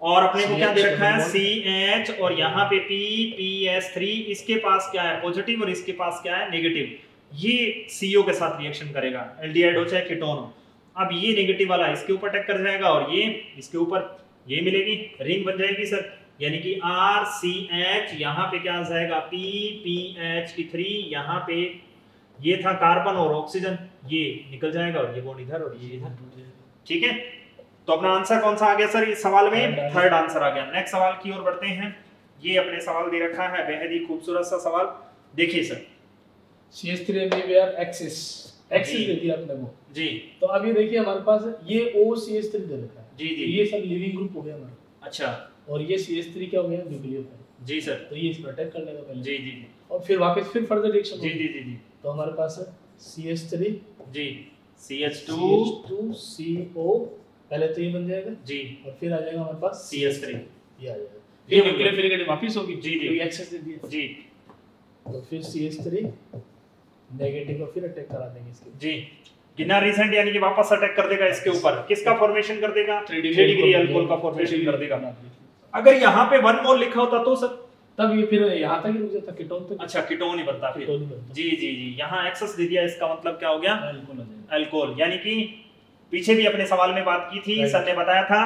और अपने को क्या दे रखा है? सी एच और यहाँ पे पी पी एस थ्री इसके पास क्या है? पॉजिटिव और इसके पास क्या है? नेगेटिव ये सीओ के साथ रिएक्शन करेगा। एल्डिहाइड हो चाहे कीटोन हो अब ये नेगेटिव वाला इसके ऊपर अटैक कर जाएगा और ये इसके ऊपर ये मिलेगी रिंग बन जाएगी सर। यानी कि आर सी एच यहाँ पे क्या आ जाएगा? पी पी एच की थ्री यहाँ पे ये था कार्बन और ऑक्सीजन ये निकल जाएगा और ये बॉन्ड इधर और ये इधर। ठीक है? तो अपना आंसर कौन सा आ गया सर इस सवाल में? थर्ड आंसर आ गया। नेक्स्ट सवाल की ओर बढ़ते हैं। ये अपने सवाल दे रखा है। बेहद ही खूबसूरत सा सवाल। देखिए sir CH3 MgVr excess excess दे दिया आपने वो जी। तो अब ये देखिए हमारे पास ये OCH3 दे रखा है। जी जी। ये सब लिविंग ग्रुप हो गया हमारा। अच्छा। और ये CH3 क्या हो गया? न्यूक्लियोफाइल जी सर तो ये इस पर अटैक कर लेगा पहले। जी जी और फिर वापस फिर फर्दर रिएक्शन जी जी जी जी। तो हमारे पास है CH3 ji. C H to CH2CO पहले तो ये बन जाएगा। जी। और फिर आ जाएगा हमारे पास सी एच थ्री ये आ जाएगा। ये बन वापस होगी। जी, जी। एक्सेस दे दिया जी। तो फिर CH3 नेगेटिव और फिर अटैक करा देंगे इसके जी। गिना रिसेंट यानी कि वापस अटैक कर देगा इसके ऊपर। किसका फॉर्मेशन कर देगा? 3 थ्री डिग्री अल्कोहल का फॉर्मेशन कर देगा। अगर यहाँ पे वन मोल लिखा होता तो सर? तब ये फिर यहाँ तक ही रुक जाता कीटोन तक। अच्छा कीटोन ही बनता फिर। ही जी जी जी। यहाँ एक्सेस दे दिया इसका मतलब क्या हो गया? अल्कोहल अल्कोहल यानी कि पीछे भी अपने सवाल में बात की थी सर ने बताया था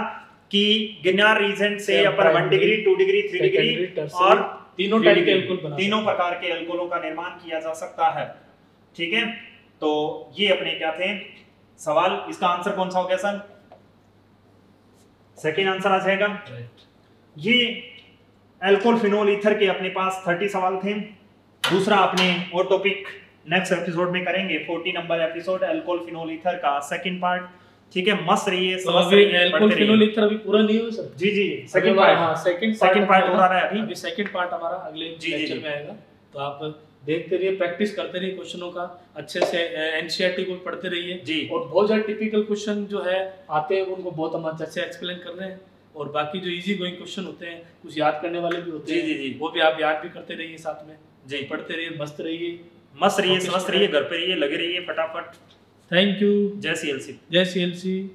कि गिनार रीजन से अपन one degree two degree three degree और तीनों टाइप के अल्कोहल बना तीनों प्रकार के अल्कोहलों का निर्माण किया जा सकता है। ठीक है? तो ये अपने क्या थे? सवाल इसका आंसर कौन सा हो गया सर? सेकेंड आंसर आ जाएगा। Right. ये अल्कोहल फिनोल ईथर के अपने पास 30 सवाल थे। दूसरा अपने और टॉपिक नेक्स्ट एपिसोड में करेंगे। 40 number episode alcohol phenol ether का सेकंड पार्ट ठीक है? मस्त रहिए तो अभी रहिए फिनोल ईथर अभी पूरा नहीं हुआ सर? जी जी सेकंड पार्ट हाँ सेकंड Second part हो रहा है अभी। अभी सेकंड पार्ट हमारा अगले लेक्चर। में आएगा। तो आप देखते रहिए प्रैक्टिस करते रहिए क्वेश्चनों का अच्छे से एनसीईआरटी को पढ़ते रहिए। जी। और बहुत ज़्यादा टिपिकल क्वेश्चन जो है आते हैं उनको बहुत हम अच्छे से एक्सप्लेन कर रहे हैं। और बाकी जो इजी गोइंग क्वेश्चन होते हैं कुछ याद करने वाले भी होते जी, हैं। जी, जी। वो भी आप याद भी करते रहिए साथ में। जी। पढ़ते रहिए मस्त रहिए। मस्त रहिए स्वस्थ रहिए घर पे रहिए लगे रहिए फटाफट। थैंक यू जय सी एल सी। जय सी एल सी।